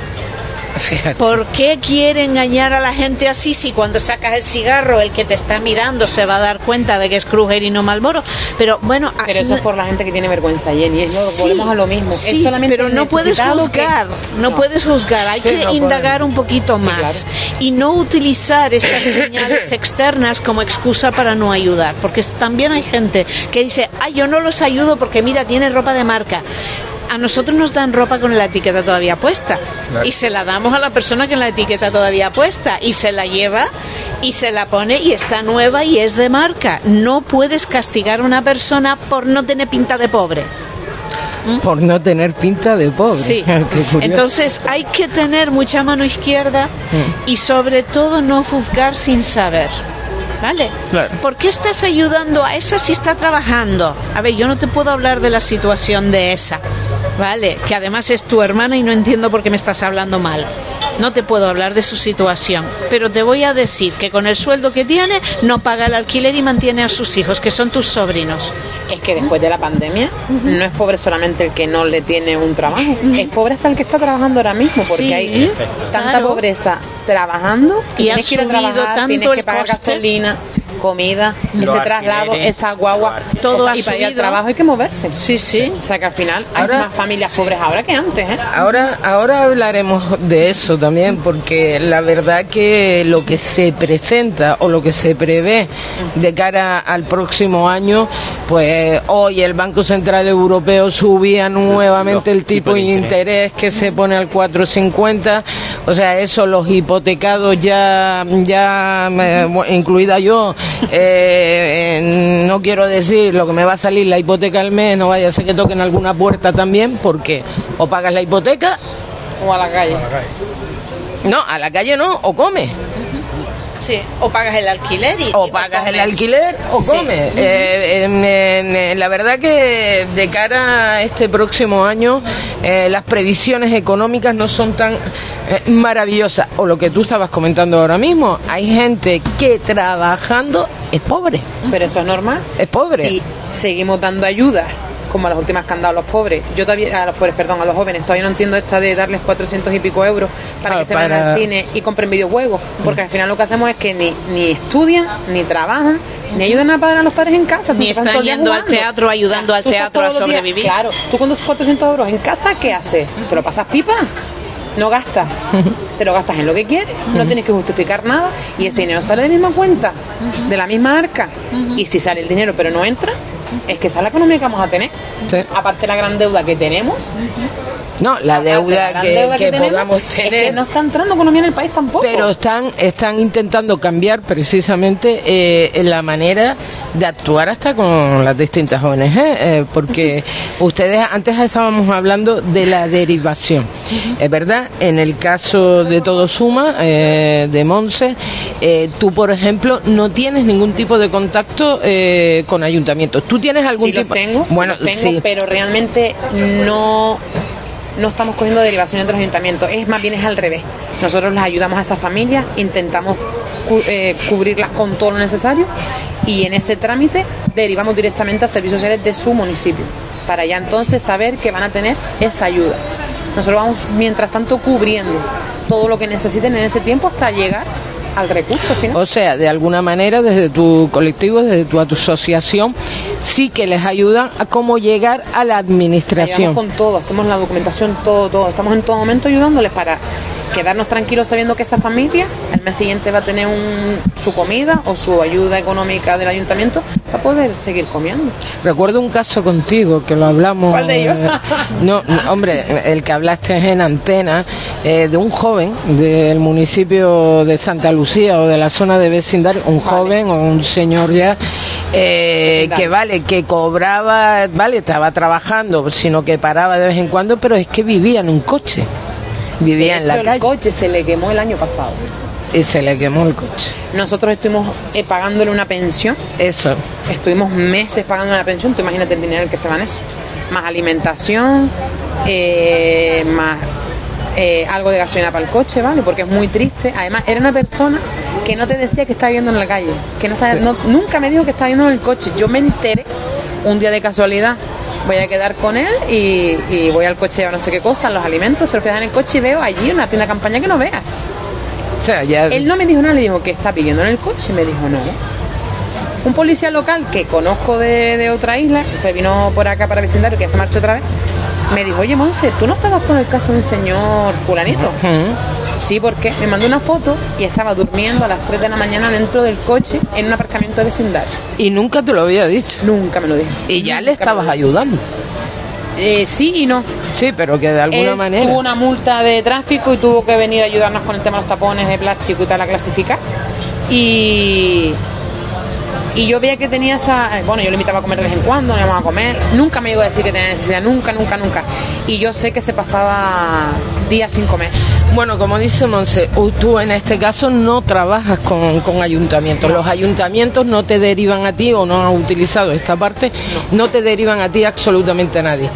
¿Por qué quiere engañar a la gente así si cuando sacas el cigarro el que te está mirando se va a dar cuenta de que es Kruger y no Malboro? Pero bueno, pero eso es por la gente que tiene vergüenza, Jenny. volvemos a lo mismo. Sí, pero no puedes juzgar, no, puedes juzgar. Hay que indagar un poquito más y no utilizar estas señales externas como excusa para no ayudar, porque también hay gente que dice, ay, yo no los ayudo porque mira, tiene ropa de marca a nosotros nos dan ropa con la etiqueta todavía puesta y se la damos a la persona que la etiqueta todavía puesta y se la lleva y se la pone y está nueva y es de marca. No puedes castigar a una persona por no tener pinta de pobre. ¿Mm? Por no tener pinta de pobre. Sí. Entonces hay que tener mucha mano izquierda mm. y sobre todo no juzgar sin saber. ¿Vale? ¿Por qué estás ayudando a esa si está trabajando? A ver, yo no te puedo hablar de la situación de esa, ¿vale? Que además es tu hermana y no entiendo por qué me estás hablando mal. No te puedo hablar de su situación, pero te voy a decir que con el sueldo que tiene no paga el alquiler y mantiene a sus hijos, que son tus sobrinos. Es que después de la pandemia no es pobre solamente el que no le tiene un trabajo, es pobre hasta el que está trabajando ahora mismo, porque hay tanta pobreza trabajando que y ha que trabajar, tanto que pagar gasolina comida, ese traslado, esa guagua, todo y para ir al trabajo hay que moverse. Sí, sí. O sea que al final hay más familias pobres ahora que antes. ¿eh? Ahora, ahora hablaremos de eso también, porque la verdad que lo que se presenta o lo que se prevé de cara al próximo año, pues hoy el Banco Central Europeo subía nuevamente el tipo de interés que se pone al 4,50, o sea, eso los hipotecados ya, ya eh, incluida yo, eh, no quiero decir lo que me va a salir la hipoteca al mes, no vaya a ser que toquen alguna puerta también, porque o pagas la hipoteca o a la calle. No, a la calle no, o come. Sí, o pagas el alquiler y, o pagas el alquiler o comes. Eh, eh, la verdad que de cara a este próximo año eh, las previsiones económicas no son tan maravillosas. O lo que tú estabas comentando ahora mismo, hay gente que trabajando es pobre. Pero eso es normal. Es pobre. Si seguimos dando ayuda como las últimas que han dado a los pobres. Yo todavía, a los pobres, perdón, a los jóvenes, todavía no entiendo esta de darles 400 y pico euros para que se vayan al cine y compren videojuegos, porque al final lo que hacemos es que ni, ni estudian, ni trabajan, ni ayudan a pagar a los padres en casa. Ni están yendo al teatro ayudando al teatro a sobrevivir. claro, tú con tus 400 euros en casa, ¿qué haces? ¿Te lo pasas pipa? No gastas, te lo gastas en lo que quieres, no tienes que justificar nada y ese dinero sale de la misma cuenta, de la misma arca. Y si sale el dinero pero no entra, es que esa es la economía que vamos a tener. Aparte de la gran deuda que tenemos. No, la deuda, que, podamos tener. Es que no está entrando economía en el país tampoco. Pero están, están intentando cambiar precisamente eh, la manera de actuar hasta con las distintas ONG, eh, porque ustedes antes estábamos hablando de la derivación. Es verdad, en el caso de Todo Suma, eh, de Monse, eh, tú, por ejemplo, no tienes ningún tipo de contacto eh, con ayuntamientos. ¿Tú tienes algún sí tipo? tengo, bueno, sí tengo, pero realmente no no estamos cogiendo derivación entre los ayuntamientos, es más bien es al revés. Nosotros les ayudamos a esas familias, intentamos cubrirlas con todo lo necesario y en ese trámite derivamos directamente a servicios sociales de su municipio, para ya entonces saber que van a tener esa ayuda. Nosotros vamos, mientras tanto, cubriendo todo lo que necesiten en ese tiempo hasta llegar al recurso final. O sea, de alguna manera, desde tu colectivo, desde tu, asociación, sí que les ayuda a cómo llegar a la administración. con todo, hacemos la documentación, todo, todo. Estamos en todo momento ayudándoles para quedarnos tranquilos sabiendo que esa familia el mes siguiente va a tener su comida o su ayuda económica del ayuntamiento para poder seguir comiendo. Recuerdo un caso contigo que lo hablamos. ¿Cuál de ellos? no, hombre, el que hablaste en antena eh, de un joven del municipio de Santa Lucía o de la zona de vecindario, un joven o un señor ya eh, que vale, que cobraba, vale, estaba trabajando, sino que paraba de vez en cuando, pero es que vivía en un coche. Vivía en la calle. El coche se le quemó el año pasado. Y se le quemó el coche. Nosotros estuvimos eh, pagándole una pensión. Eso. Estuvimos meses pagando una pensión. Tú imagínate el dinero en que se van eso. Más alimentación, eh, más eh, algo de gasolina para el coche, ¿vale? Porque es muy triste. Además, era una persona que no te decía que estaba viviendo en la calle. Que no, nunca me dijo que estaba viviendo en el coche. Yo me enteré un día de casualidad voy a quedar con él y, voy al coche a no sé qué cosa, los alimentos, se lo fijan en el coche y veo allí una tienda de campaña que no veas. O sea, ya... Él no me dijo nada, le dijo que está pidiendo en el coche, y me dijo no. Un policía local que conozco de, otra isla, que se vino por acá para vecindario, que ya se marchó otra vez, me dijo, oye Monse, ¿tú no estabas con el caso de un señor fulanito? Sí, porque me mandó una foto y estaba durmiendo a las 3 de la mañana dentro del coche en un aparcamiento de vecindario. ¿Y nunca te lo había dicho? Nunca me lo dijo. ¿Y ya le estabas ayudando? Eh, sí y no. Sí, pero que de alguna manera. Tuvo una multa de tráfico y tuvo que venir a ayudarnos con el tema de los tapones de plástico y tal a clasificar. Y, y yo veía que tenía esa. Bueno, yo le invitaba a comer de vez en cuando, no íbamos a comer. Nunca me iba a decir que tenía necesidad, nunca, nunca, nunca. Y yo sé que se pasaba días sin comer. Bueno, como dice Monse, tú en este caso no trabajas con, con ayuntamientos. Los ayuntamientos no te derivan a ti o no han utilizado esta parte, no, te derivan a ti absolutamente a nadie.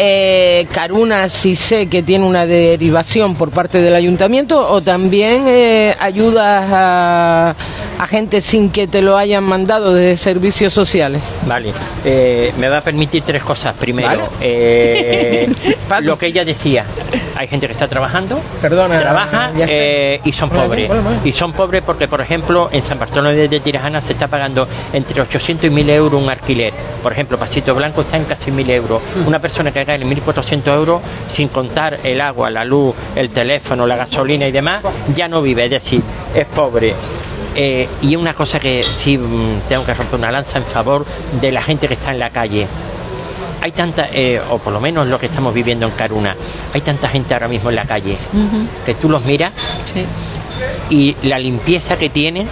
Eh, Caruna sí sé que tiene una derivación por parte del ayuntamiento o también eh, ayudas a a gente sin que te lo hayan mandado desde servicios sociales? Vale, eh, me va a permitir tres cosas. Primero, eh, lo que ella decía, hay gente que está trabajando, Perdona, trabaja eh, y son pobres. Y son pobres porque, por ejemplo, en San Bartolomé de Tirajana se está pagando entre 800 y 1000 euros un alquiler. Por ejemplo, Pasito Blanco está en casi 1000 euros. Mm. Una persona que gana 1400 euros, sin contar el agua, la luz, el teléfono, la gasolina y demás, ya no vive. Es decir, es pobre. Eh, y una cosa que sí mm, tengo que romper una lanza en favor de la gente que está en la calle. Hay tanta, eh, o por lo menos lo que estamos viviendo en Caruna, hay tanta gente ahora mismo en la calle que tú los miras y la limpieza que tienen,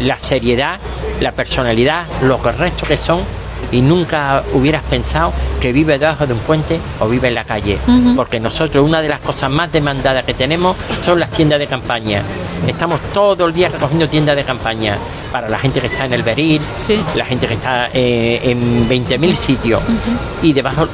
la seriedad, la personalidad, los restos que son, y nunca hubieras pensado que vive debajo de un puente o vive en la calle. Porque nosotros una de las cosas más demandadas que tenemos son las tiendas de campaña. Estamos todo el día recogiendo tiendas de campaña para la gente que está en el Beril, la gente que está eh, en 20.000 sitios. Y debajo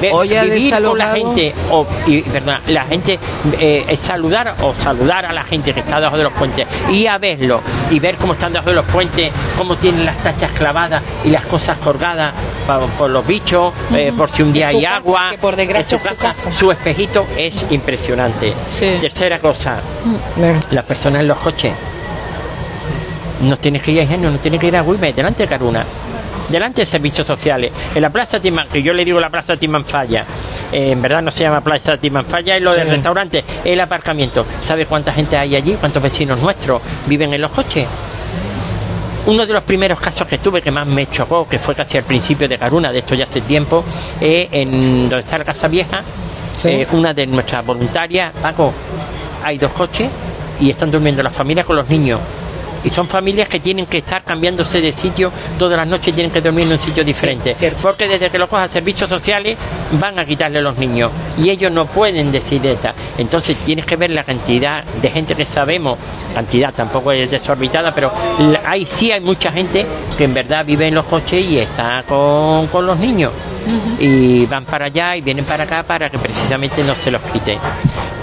vivir con la gente o y, perdona, la gente eh, saludar o saludar a la gente que está debajo de los puentes y a verlo y ver cómo están debajo de los puentes cómo tienen las tachas clavadas y las cosas colgadas por, los bichos eh, por si un día hay agua por desgracia su, espejito es impresionante. Tercera cosa mm. las personas en los coches. No tienes que ir a Ingenio, no tienes que ir a Guime, delante de Caruna delante de servicios sociales. En la Plaza Timán, que yo le digo la Plaza Timanfaya, eh, en verdad no se llama Plaza Timanfaya, es lo del restaurante, el aparcamiento. ¿Sabe cuánta gente hay allí? ¿Cuántos vecinos nuestros viven en los coches? Uno de los primeros casos que tuve que más me chocó, que fue casi al principio de Caruna, de esto ya hace tiempo, eh, en donde está la Casa Vieja, eh, una de nuestras voluntarias, Paco, hay dos coches y están durmiendo la familia con los niños Y son familias que tienen que estar cambiándose de sitio, todas las noches tienen que dormir en un sitio diferente. porque desde que los cojan servicios sociales van a quitarle a los niños y ellos no pueden decir esta. Entonces tienes que ver la cantidad de gente que sabemos, cantidad tampoco es desorbitada, pero hay sí hay mucha gente que en verdad vive en los coches y está con, con los niños. Y van para allá y vienen para acá para que precisamente no se los quite.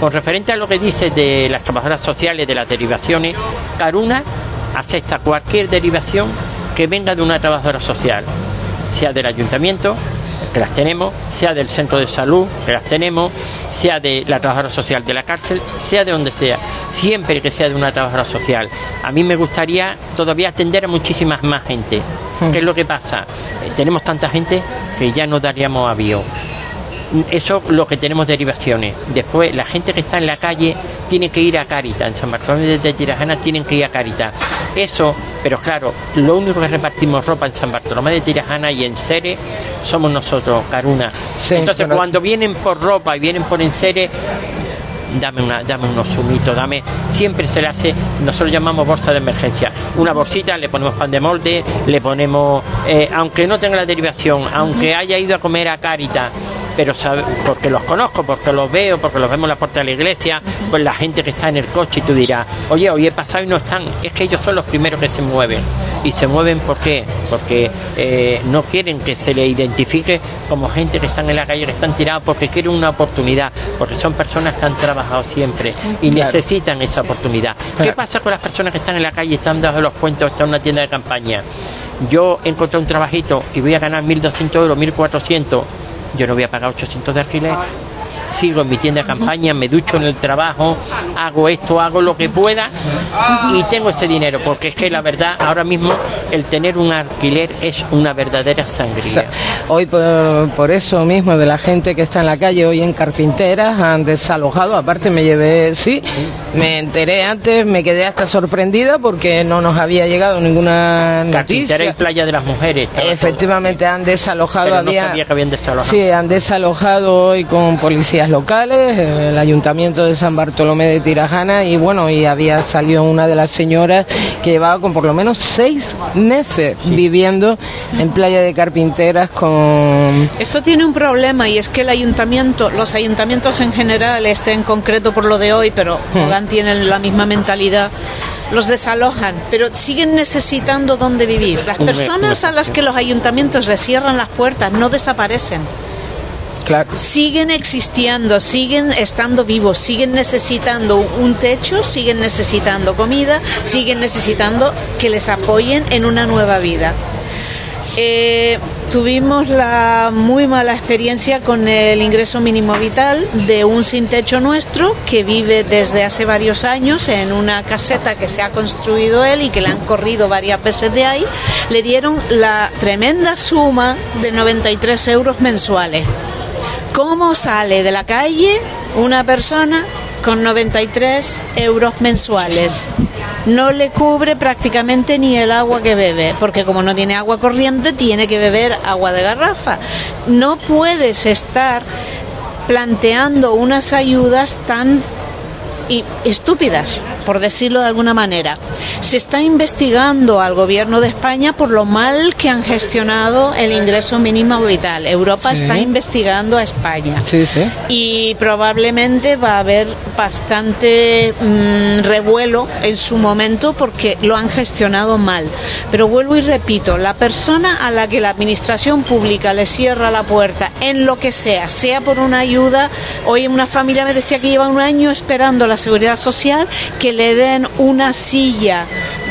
Con referente a lo que dice de las trabajadoras sociales, de las derivaciones, Caruna acepta cualquier derivación que venga de una trabajadora social, sea del ayuntamiento, que las tenemos, sea del centro de salud, que las tenemos, sea de la trabajadora social de la cárcel, sea de donde sea, siempre que sea de una trabajadora social. A mí me gustaría todavía atender a muchísimas más gente. ¿Qué es lo que pasa? Eh, tenemos tanta gente que ya no daríamos avión eso lo que tenemos derivaciones. Después, la gente que está en la calle tiene que ir a Carita. En San Bartolomé de Tirajana tienen que ir a Carita. Eso, pero claro, lo único que repartimos ropa en San Bartolomé de Tirajana y en Sere somos nosotros, Caruna. Entonces, cuando vienen por ropa y vienen por Ensere, dame una, dame unos zumitos, dame, siempre se le hace, nosotros llamamos bolsa de emergencia, una bolsita, le ponemos pan de molde, le ponemos, eh, aunque no tenga la derivación, aunque haya ido a comer a Carita, pero porque los conozco, porque los veo, porque los vemos en la puerta de la iglesia, pues la gente que está en el coche y tú dirás, oye, hoy he pasado y no están, es que ellos son los primeros que se mueven. ¿Y se mueven por qué? Porque eh, no quieren que se le identifique como gente que están en la calle, que están tirados, porque quieren una oportunidad, porque son personas que han trabajado siempre y necesitan esa oportunidad. ¿Qué pasa con las personas que están en la calle, están dando los cuentos, están en una tienda de campaña? Yo encontré un trabajito y voy a ganar 1.200 euros, 1.400 yo no voy a pagar 800 de alquiler sigo en mi tienda de campaña, me ducho en el trabajo, hago esto, hago lo que pueda y tengo ese dinero, porque es que la verdad, ahora mismo el tener un alquiler es una verdadera sangría. Hoy por, eso mismo de la gente que está en la calle, hoy en Carpinteras han desalojado, aparte me llevé, sí, me enteré antes, me quedé hasta sorprendida porque no nos había llegado ninguna noticia. Carpintera y Playa de las Mujeres. Efectivamente han desalojado, había, que habían desalojado. Sí, han desalojado hoy con policía locales, el ayuntamiento de San Bartolomé de Tirajana y bueno, y había salido una de las señoras que llevaba con por lo menos seis meses viviendo en Playa de Carpinteras con... Esto tiene un problema y es que el ayuntamiento, los ayuntamientos en general, este en concreto por lo de hoy, pero Hogan tienen la misma mentalidad los desalojan, pero siguen necesitando dónde vivir. Las personas a las que los ayuntamientos les cierran las puertas no desaparecen siguen existiendo, siguen estando vivos, siguen necesitando un techo, siguen necesitando comida, siguen necesitando que les apoyen en una nueva vida. Eh, tuvimos la muy mala experiencia con el ingreso mínimo vital de un sin techo nuestro que vive desde hace varios años en una caseta que se ha construido él y que le han corrido varias veces de ahí. Le dieron la tremenda suma de 93 euros mensuales. ¿Cómo sale de la calle una persona con 93 euros mensuales? No le cubre prácticamente ni el agua que bebe, porque como no tiene agua corriente, tiene que beber agua de garrafa. No puedes estar planteando unas ayudas tan estúpidas, por decirlo de alguna manera. Se está investigando al gobierno de España por lo mal que han gestionado el ingreso mínimo vital. Europa está investigando a España. y probablemente va a haber bastante mm, revuelo en su momento porque lo han gestionado mal. Pero vuelvo y repito, la persona a la que la administración pública le cierra la puerta en lo que sea, sea por una ayuda, hoy una familia me decía que lleva un año esperando la seguridad social que le den una silla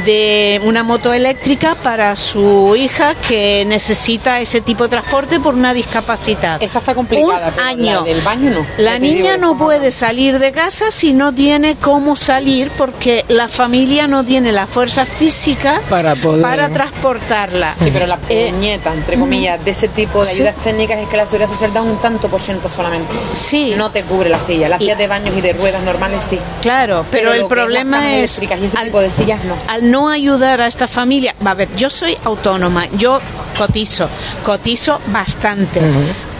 de una moto eléctrica para su hija que necesita ese tipo de transporte por una discapacidad. Esa está complicada. Un año. La del baño no. La niña no puede salir de casa si no tiene cómo salir porque la familia no tiene la fuerza física para, poder... para transportarla. Sí, pero la eh, nieta, entre comillas, de ese tipo de ayudas técnicas es que la seguridad social da un tanto por ciento solamente. Sí. No te cubre la silla. La silla de baños y de ruedas normales sí. Claro, pero, el problema es, y ese tipo de sillas no no ayudar a esta familia, va a ver, yo soy autónoma, yo cotizo, cotizo bastante,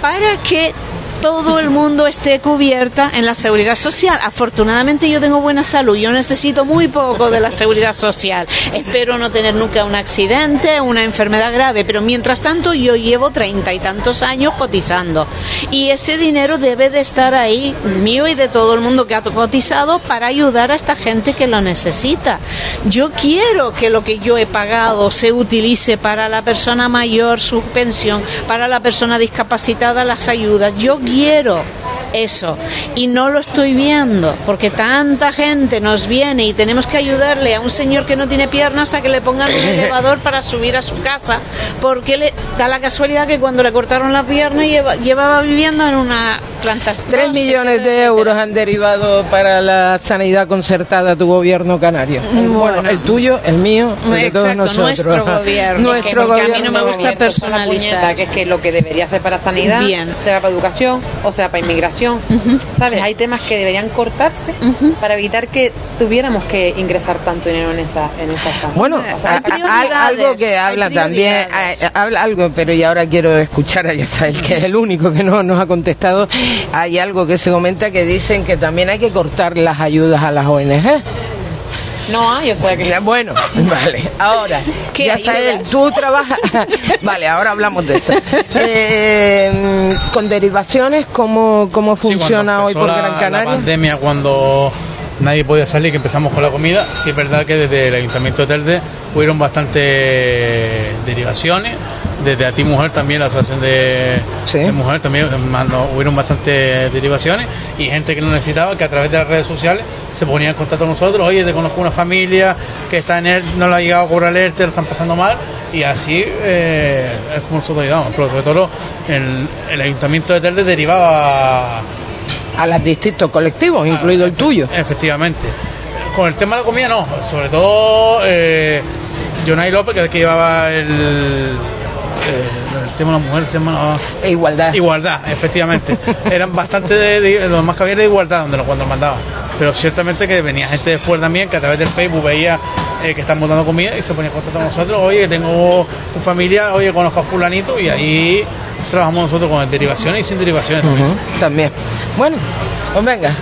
para que todo el mundo esté cubierta en la seguridad social. Afortunadamente yo tengo buena salud, yo necesito muy poco de la seguridad social. Espero no tener nunca un accidente, una enfermedad grave, pero mientras tanto yo llevo treinta y tantos años cotizando y ese dinero debe de estar ahí mío y de todo el mundo que ha cotizado para ayudar a esta gente que lo necesita. Yo quiero que lo que yo he pagado se utilice para la persona mayor, su pensión, para la persona discapacitada, las ayudas. Yo quiero eso. Y no lo estoy viendo, porque tanta gente nos viene y tenemos que ayudarle a un señor que no tiene piernas a que le pongan un elevador para subir a su casa, porque le da la casualidad que cuando le cortaron la pierna llevaba viviendo en una plantación. Tres millones de euros han derivado para la sanidad concertada tu gobierno canario. Bueno, el tuyo, el mío, el de todos nosotros. Nuestro gobierno. nuestro gobierno. A mí no me gusta personalizar. Que es que lo que debería ser para sanidad, Bien. sea para educación o sea para inmigración ¿sabes? Hay temas que deberían cortarse para evitar que tuviéramos que ingresar tanto dinero en esa en esa Bueno, algo que habla también, habla algo, pero y ahora quiero escuchar a Yasael, que es el único que no nos ha contestado. Hay algo que se comenta que dicen que también hay que cortar las ayudas a las ONG. No hay, o sea que... Bueno, vale. Ahora, ya sabes, tú trabajas... vale, ahora hablamos de eso. Eh, con derivaciones, ¿cómo, cómo funciona hoy por Gran Canaria? La pandemia, cuando nadie podía salir, que empezamos con la comida, sí es verdad que desde el Ayuntamiento de Telde hubieron bastantes derivaciones desde a ti mujer también la asociación de, mujer también hubieron bastantes derivaciones y gente que lo necesitaba que a través de las redes sociales se ponía en contacto con nosotros. Oye te conozco una familia que está en él no le ha llegado a cobrar alerta lo están pasando mal. Y así eh, es como nosotros ayudamos pero sobre todo el, ayuntamiento de Telde derivaba a, los distintos colectivos incluido el tuyo. efectivamente. Con el tema de la comida no. Sobre todo eh, Jonay López que es el que llevaba el eh, el tema de la mujer se llama e igualdad. igualdad efectivamente. Eran bastante de, los más que había de igualdad donde los cuando mandaban. Pero ciertamente que venía gente después también que a través del Facebook veía eh, que están montando comida y se ponía en contacto con nosotros. Oye tengo familia oye conozco a fulanito y ahí trabajamos nosotros con derivaciones y sin derivaciones. También. también. Bueno pues venga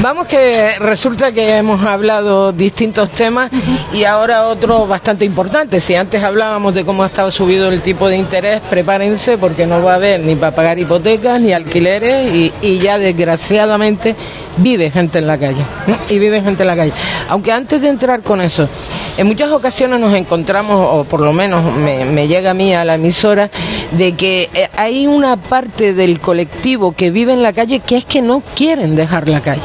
Vamos que resulta que hemos hablado distintos temas y ahora otro bastante importante. Si antes hablábamos de cómo ha estado subido el tipo de interés, prepárense porque no va a haber ni para pagar hipotecas ni alquileres y, y ya desgraciadamente vive gente en la calle. Y vive gente en la calle. Aunque antes de entrar con eso, en muchas ocasiones nos encontramos, o por lo menos me, llega a mí a la emisora, de que eh, hay una parte del colectivo que vive en la calle que es que no quieren dejar la calle.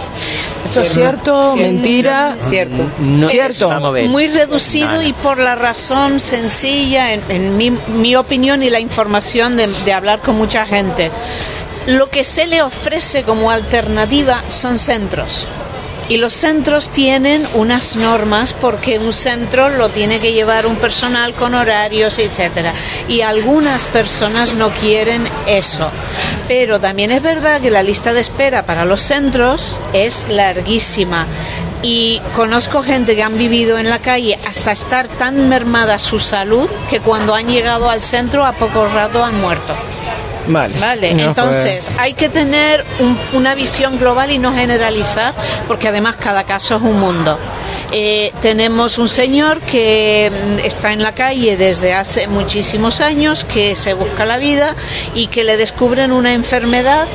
¿Esto es cierto? ¿Mentira? Cierto. No, ¿Cierto? Muy reducido y por la razón sencilla, en, mi, opinión y la información de, de hablar con mucha gente. Lo que se le ofrece como alternativa son centros y los centros tienen unas normas porque un centro lo tiene que llevar un personal con horarios, etcétera. Y algunas personas no quieren eso. Pero también es verdad que la lista de espera para los centros es larguísima y conozco gente que han vivido en la calle hasta estar tan mermada su salud que cuando han llegado al centro a poco rato han muerto. Vale. entonces hay que tener una visión global y no generalizar, porque además cada caso es un mundo. Eh, tenemos un señor que mm, está en la calle desde hace muchísimos años, que se busca la vida y que le descubren una enfermedad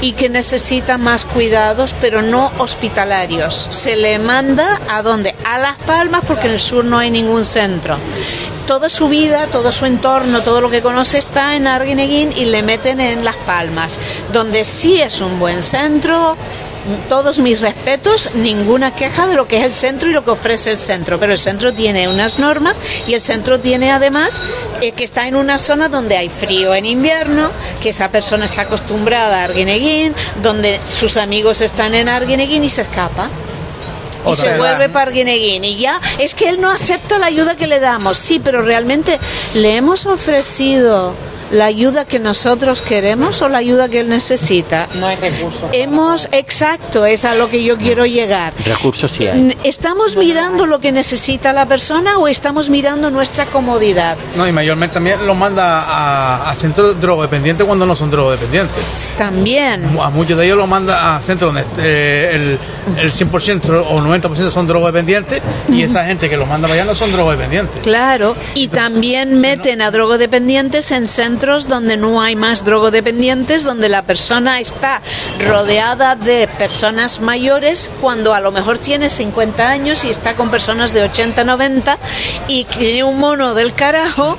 y que necesita más cuidados, pero no hospitalarios. Se le manda a dónde? A Las Palmas, porque en el sur no hay ningún centro toda su vida, todo su entorno, todo lo que conoce está en Arguineguín y le meten en Las Palmas, donde sí es un buen centro, todos mis respetos, ninguna queja de lo que es el centro y lo que ofrece el centro, pero el centro tiene unas normas y el centro tiene además eh, que está en una zona donde hay frío en invierno, que esa persona está acostumbrada a Arguineguín, donde sus amigos están en Arguineguín y se escapa y se vuelve Parguineguín y ya es que él no acepta la ayuda que le damos. Sí, pero realmente le hemos ofrecido la ayuda que nosotros queremos o la ayuda que él necesita. No hay recursos. Hemos, exacto, es a lo que yo quiero llegar. Recursos sí hay. ¿Estamos mirando lo que necesita la persona o estamos mirando nuestra comodidad? No, y mayormente también lo manda a, a centros drogodependientes cuando no son drogodependientes. También. A muchos de ellos lo manda a centros donde eh, el, el 100% o 90% son drogodependientes y esa gente que los manda para allá no son drogodependientes. Claro, y también meten a drogodependientes en centros donde no hay más drogodependientes, donde la persona está rodeada de personas mayores cuando a lo mejor tiene 50 años y está con personas de 80, 90 y tiene un mono del carajo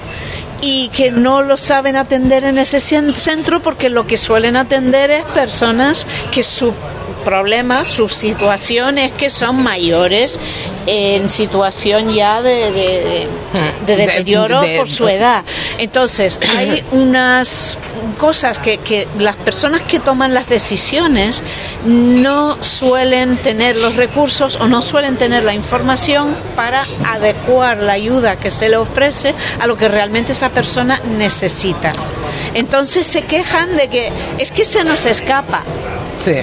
y que no lo saben atender en ese centro porque lo que suelen atender es personas que su problema, su situación es que son mayores en situación ya de, de, deterioro por su edad. Entonces, hay unas cosas que, que las personas que toman las decisiones no suelen tener los recursos o no suelen tener la información para adecuar la ayuda que se le ofrece a lo que realmente esa persona necesita. Entonces se quejan de que es que se nos escapa. Sí.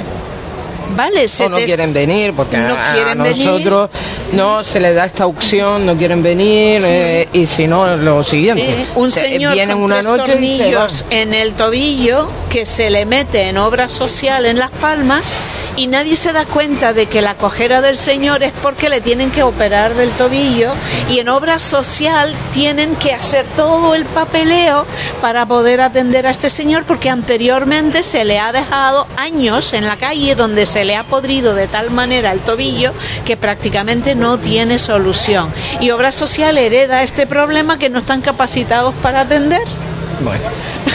Vale, o no quieren venir porque a, nosotros no se les da esta opción, no quieren venir eh, y si no lo siguiente. Un señor con una noche tornillos en el tobillo que se le mete en obra social en Las Palmas y nadie se da cuenta de que la cojera del señor es porque le tienen que operar del tobillo y en obra social tienen que hacer todo el papeleo para poder atender a este señor porque anteriormente se le ha dejado años en la calle donde se le ha podrido de tal manera el tobillo que prácticamente no tiene solución. Y obra social hereda este problema que no están capacitados para atender. Bueno.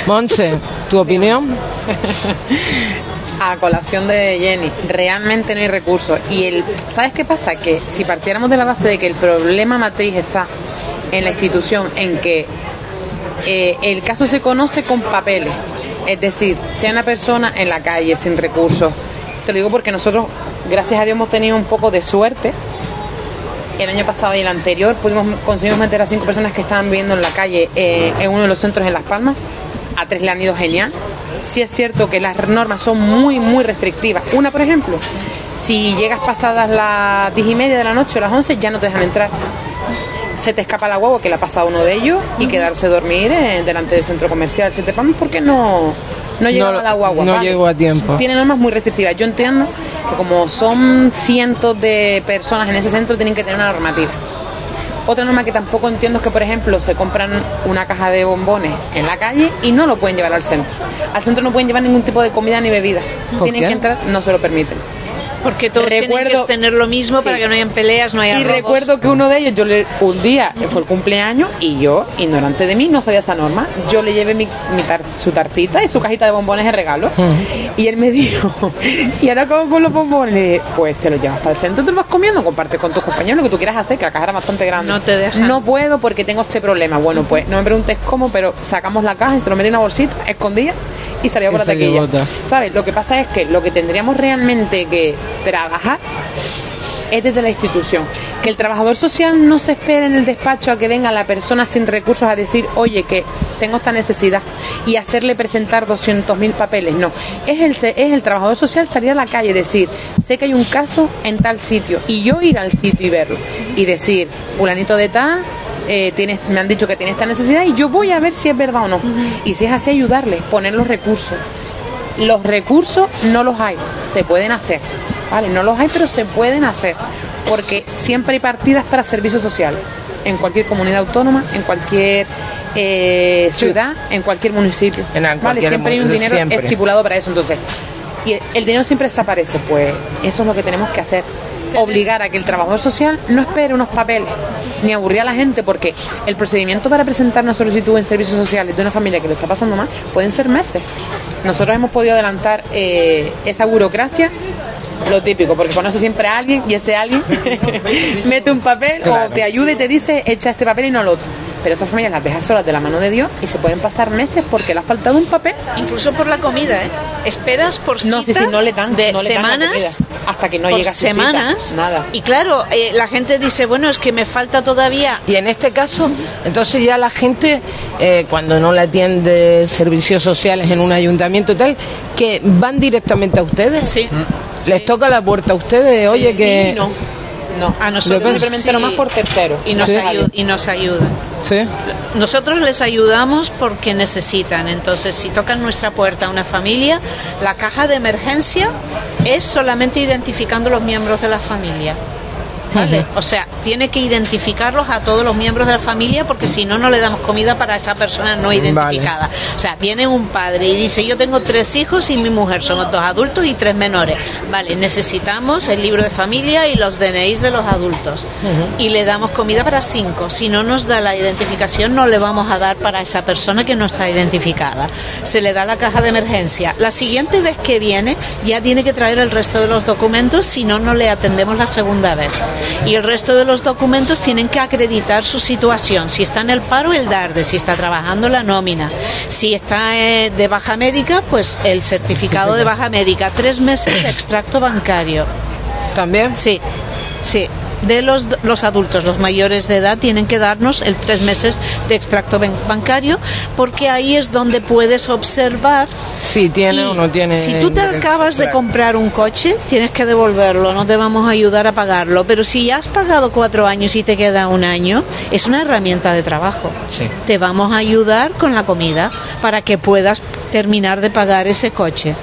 Monse, ¿tu opinión? a colación de Jenny, realmente no hay recursos. Y el, ¿sabes qué pasa? Que si partiéramos de la base de que el problema matriz está en la institución, en que eh, el caso se conoce con papeles, es decir, sea una persona en la calle sin recursos. Te lo digo porque nosotros, gracias a Dios, hemos tenido un poco de suerte. El año pasado y el anterior pudimos conseguimos meter a cinco personas que estaban viviendo en la calle eh, en uno de los centros en Las Palmas. A tres le han ido genial sí es cierto que las normas son muy, muy restrictivas. Una, por ejemplo, si llegas pasadas las 10 y media de la noche o las 11, ya no te dejan entrar. Se te escapa la huevo, que le ha pasado uno de ellos, y quedarse a dormir delante del centro comercial. Se te ¿por porque no, no llegaba la guagua. No llegó a tiempo. Tiene normas muy restrictivas. Yo entiendo que como son cientos de personas en ese centro, tienen que tener una normativa. Otra norma que tampoco entiendo es que, por ejemplo, se compran una caja de bombones en la calle y no lo pueden llevar al centro. Al centro no pueden llevar ningún tipo de comida ni bebida. Tienen que entrar, no se lo permiten. Porque todos recuerdo, tienen que tener lo mismo para que no hayan peleas, no haya Y recuerdo que uno de ellos, yo le, un día fue el cumpleaños y yo, ignorante de mí, no sabía esa norma. Yo le llevé mi, su tartita y su cajita de bombones de regalo. Y él me dijo, ¿y ahora cómo con los bombones? Le dije, pues te los llevas para el centro, te los vas comiendo, comparte con tus compañeros lo que tú quieras hacer, que la caja era bastante grande. No te dejan. No puedo porque tengo este problema. Bueno, pues no me preguntes cómo, pero sacamos la caja y se lo metí en una bolsita, escondida y salió por la taquilla. ¿Sabes? Lo que pasa es que lo que tendríamos realmente que trabajar es desde la institución. Que el trabajador social no se espere en el despacho a que venga la persona sin recursos a decir, oye, que tengo esta necesidad y hacerle presentar 200.000 papeles. No, es el, es el trabajador social salir a la calle y decir, sé que hay un caso en tal sitio y yo ir al sitio y verlo y decir, fulanito de tal, eh, me han dicho que tiene esta necesidad y yo voy a ver si es verdad o no. Y si es así, ayudarle, poner los recursos. Los recursos no los hay, se pueden hacer. ¿Vale? No los hay, pero se pueden hacer. Porque siempre hay partidas para servicios sociales. En cualquier comunidad autónoma, en cualquier eh, ciudad, en cualquier municipio. ¿vale? Siempre hay un dinero estipulado para eso. Entonces, y el dinero siempre desaparece. Pues eso es lo que tenemos que hacer obligar a que el trabajador social no espere unos papeles ni aburrir a la gente porque el procedimiento para presentar una solicitud en servicios sociales de una familia que lo está pasando mal pueden ser meses. Nosotros hemos podido adelantar eh, esa burocracia lo típico, porque conoce siempre a alguien y ese alguien mete un papel o te ayuda y te dice echa este papel y no el otro. Pero esas familias las dejas solas de la mano de Dios y se pueden pasar meses porque le ha faltado un papel. Incluso por la comida, ¿eh? Esperas por cita no, si, no le dan, de semanas hasta que no llega semanas. nada. Y claro, eh, la gente dice, bueno, es que me falta todavía. Y en este caso, entonces ya la gente, eh, cuando no le atiende servicios sociales en un ayuntamiento y tal, que van directamente a ustedes. Sí. Les toca la puerta a ustedes, oye, que. no. No, a nosotros simplemente nomás por tercero. Y nos, y nos ayudan. ¿Sí? Nosotros les ayudamos porque necesitan. Entonces, si tocan nuestra puerta a una familia, la caja de emergencia es solamente identificando los miembros de la familia. O sea, tiene que identificarlos a todos los miembros de la familia porque si no, no le damos comida para esa persona no identificada. O sea, viene un padre y dice, yo tengo tres hijos y mi mujer, somos dos adultos y tres menores. Vale, necesitamos el libro de familia y los DNIs de los adultos. Y le damos comida para cinco. Si no nos da la identificación, no le vamos a dar para esa persona que no está identificada. Se le da la caja de emergencia. La siguiente vez que viene, ya tiene que traer el resto de los documentos, si no, no le atendemos la segunda vez y el resto de los documentos tienen que acreditar su situación. Si está en el paro, el DARDE, si está trabajando la nómina, si está eh, de baja médica, pues el certificado de baja médica, tres meses de extracto bancario. ¿También? Sí, sí de los, los adultos, los mayores de edad, tienen que darnos el tres meses de extracto bancario, porque ahí es donde puedes observar si tiene o no tiene. Si tú te acabas de comprar un coche, tienes que devolverlo, no te vamos a ayudar a pagarlo. Pero si ya has pagado cuatro años y te queda un año, es una herramienta de trabajo. Te vamos a ayudar con la comida para que puedas terminar de pagar ese coche.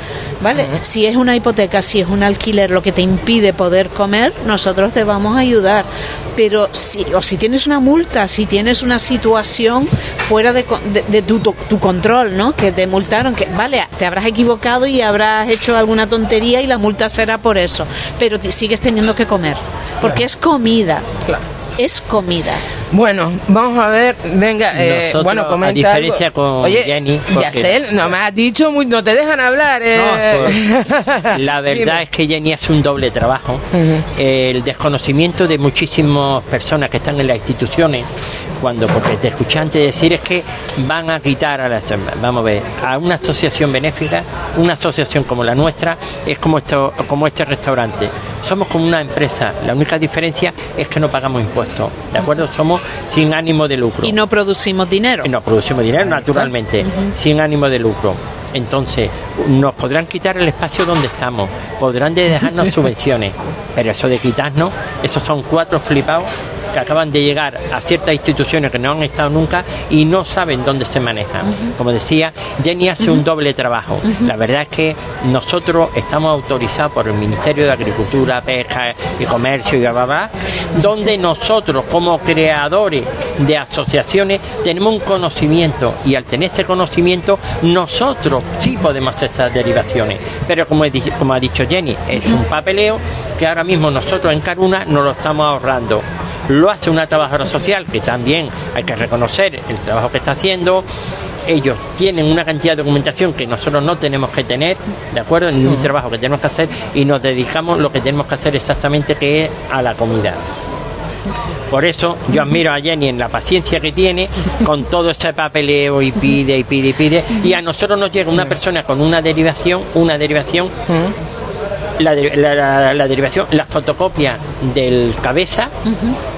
¿Vale? Si es una hipoteca, si es un alquiler lo que te impide poder comer, nosotros te vamos a ayudar. Pero si, o si tienes una multa, si tienes una situación fuera de, de, tu, tu, control, ¿no? Que te multaron, que vale, te habrás equivocado y habrás hecho alguna tontería y la multa será por eso. Pero sigues teniendo que comer, porque es comida. Claro es comida. Bueno, vamos a ver, venga, eh, bueno, comenta A diferencia con Jenny. Ya sé, no me has dicho, muy, no te dejan hablar. Eh. la verdad es que Jenny hace un doble trabajo. El desconocimiento de muchísimas personas que están en las instituciones, cuando, porque te escuché antes decir es que van a quitar a las, vamos a ver, a una asociación benéfica, una asociación como la nuestra, es como, esto, como este restaurante. Somos como una empresa, la única diferencia es que no pagamos impuestos, ¿de acuerdo? Somos sin ánimo de lucro. Y no producimos dinero. Y no producimos dinero, naturalmente, sin ánimo de lucro. Entonces, nos podrán quitar el espacio donde estamos, podrán dejarnos subvenciones, pero eso de quitarnos, esos son cuatro flipados que acaban de llegar a ciertas instituciones que no han estado nunca y no saben dónde se manejan. Como decía, Jenny hace un doble trabajo. La verdad es que nosotros estamos autorizados por el Ministerio de Agricultura, Pesca y Comercio y bla, donde nosotros como creadores de asociaciones tenemos un conocimiento y al tener ese conocimiento nosotros sí podemos hacer esas derivaciones. Pero como, como ha dicho Jenny, es un papeleo que ahora mismo nosotros en Caruna no lo estamos ahorrando lo hace una trabajadora social, que también hay que reconocer el trabajo que está haciendo. Ellos tienen una cantidad de documentación que nosotros no tenemos que tener, ¿de acuerdo? Ni un trabajo que tenemos que hacer y nos dedicamos lo que tenemos que hacer exactamente, que es a la comida. Por eso yo admiro a Jenny en la paciencia que tiene con todo ese papeleo y pide y pide y pide. Y a nosotros nos llega una persona con una derivación, una derivación la, la, derivación, la fotocopia del cabeza,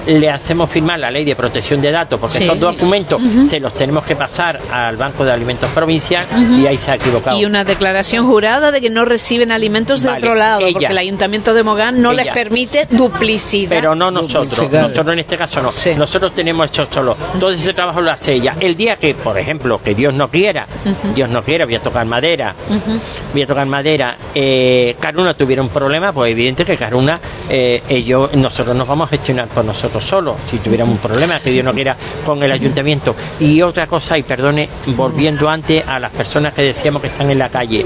le hacemos firmar la ley de protección de datos, porque estos documentos se los tenemos que pasar al Banco de Alimentos Provincial y ahí se ha equivocado. Y una declaración jurada de que no reciben alimentos de otro lado, porque el Ayuntamiento de Mogán no les permite duplicidad. Pero no nosotros, nosotros en este caso no. Nosotros tenemos hecho solo. Todo ese trabajo lo hace ella. El día que, por ejemplo, que Dios no quiera, Dios no quiera, voy a tocar madera, voy a tocar madera, eh, Caruna tuviera un problema, pues evidente que Caruna, eh, ellos, nosotros nos vamos a gestionar por nosotros solos, si tuviéramos un problema, que Dios no quiera, con el ayuntamiento. Y otra cosa, y perdone, volviendo antes a las personas que decíamos que están en la calle.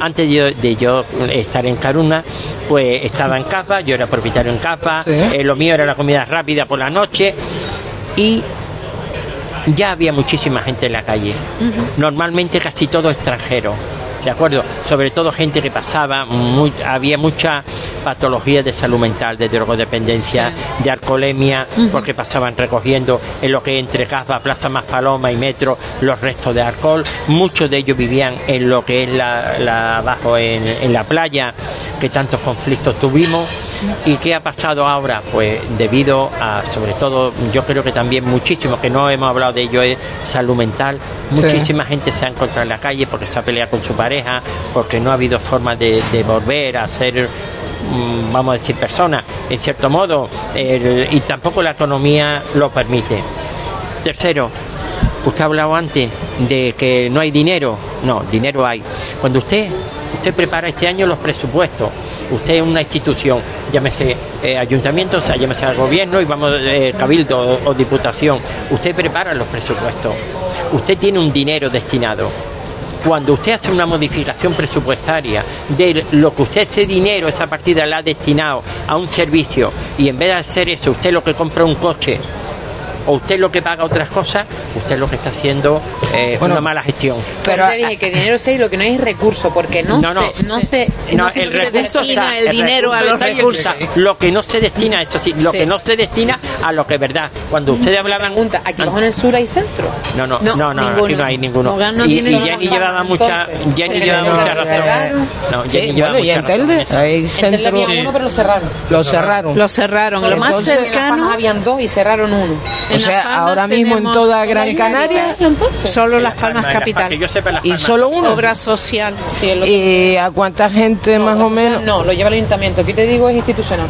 Antes de yo, estar en Caruna, pues estaba en capa, yo era propietario en capa, eh, lo mío era la comida rápida por la noche y ya había muchísima gente en la calle, normalmente casi todo extranjero ¿de acuerdo? Sobre todo gente que pasaba, había mucha patología de salud mental, de drogodependencia, de alcoholemia, porque pasaban recogiendo en lo que entre Casba, Plaza Más Paloma y Metro los restos de alcohol. Muchos de ellos vivían en lo que es la, abajo en, en la playa, que tantos conflictos tuvimos. ¿Y qué ha pasado ahora? Pues debido a, sobre todo, yo creo que también muchísimo, que no hemos hablado de ello, es salud mental. Muchísima gente se ha encontrado en la calle porque se ha peleado con su pareja, porque no ha habido forma de, volver a ser mm, vamos a decir, personas, en cierto modo, y tampoco la economía lo permite. Tercero, usted ha hablado antes de que no hay dinero. No, dinero hay. Cuando usted, usted prepara este año los presupuestos, usted es una institución, llámese eh, ayuntamiento, sea, llámese al gobierno y vamos eh, cabildo o, diputación, usted prepara los presupuestos, usted tiene un dinero destinado. Cuando usted hace una modificación presupuestaria de lo que usted ese dinero, esa partida la ha destinado a un servicio y en vez de hacer eso, usted lo que compra un coche o usted lo que paga otras cosas, usted lo que está haciendo eh, una mala gestión. Pero te dije que dinero sí, lo que no hay recurso, porque no, no, no se, no se, no, el se destina el, dinero a los recursos. Lo que no se destina, eso sí, lo que no se destina a lo que es verdad. Cuando ustedes hablaban... Pregunta, ¿aquí en el sur hay centro? No, no, no, no, aquí no hay ninguno. y, Jenny llevaba mucha, Jenny llevaba mucha razón. No, Jenny llevaba bueno, y en Telde hay centro... uno, pero lo cerraron. Lo cerraron. Lo cerraron. Lo más cercano... habían dos y cerraron uno. O sea, ahora mismo en toda Gran Canaria, solo Las Palmas Capital. y solo uno. Obra social. ¿Y a cuánta gente más o menos? No, lo lleva el ayuntamiento. Aquí te digo es institucional.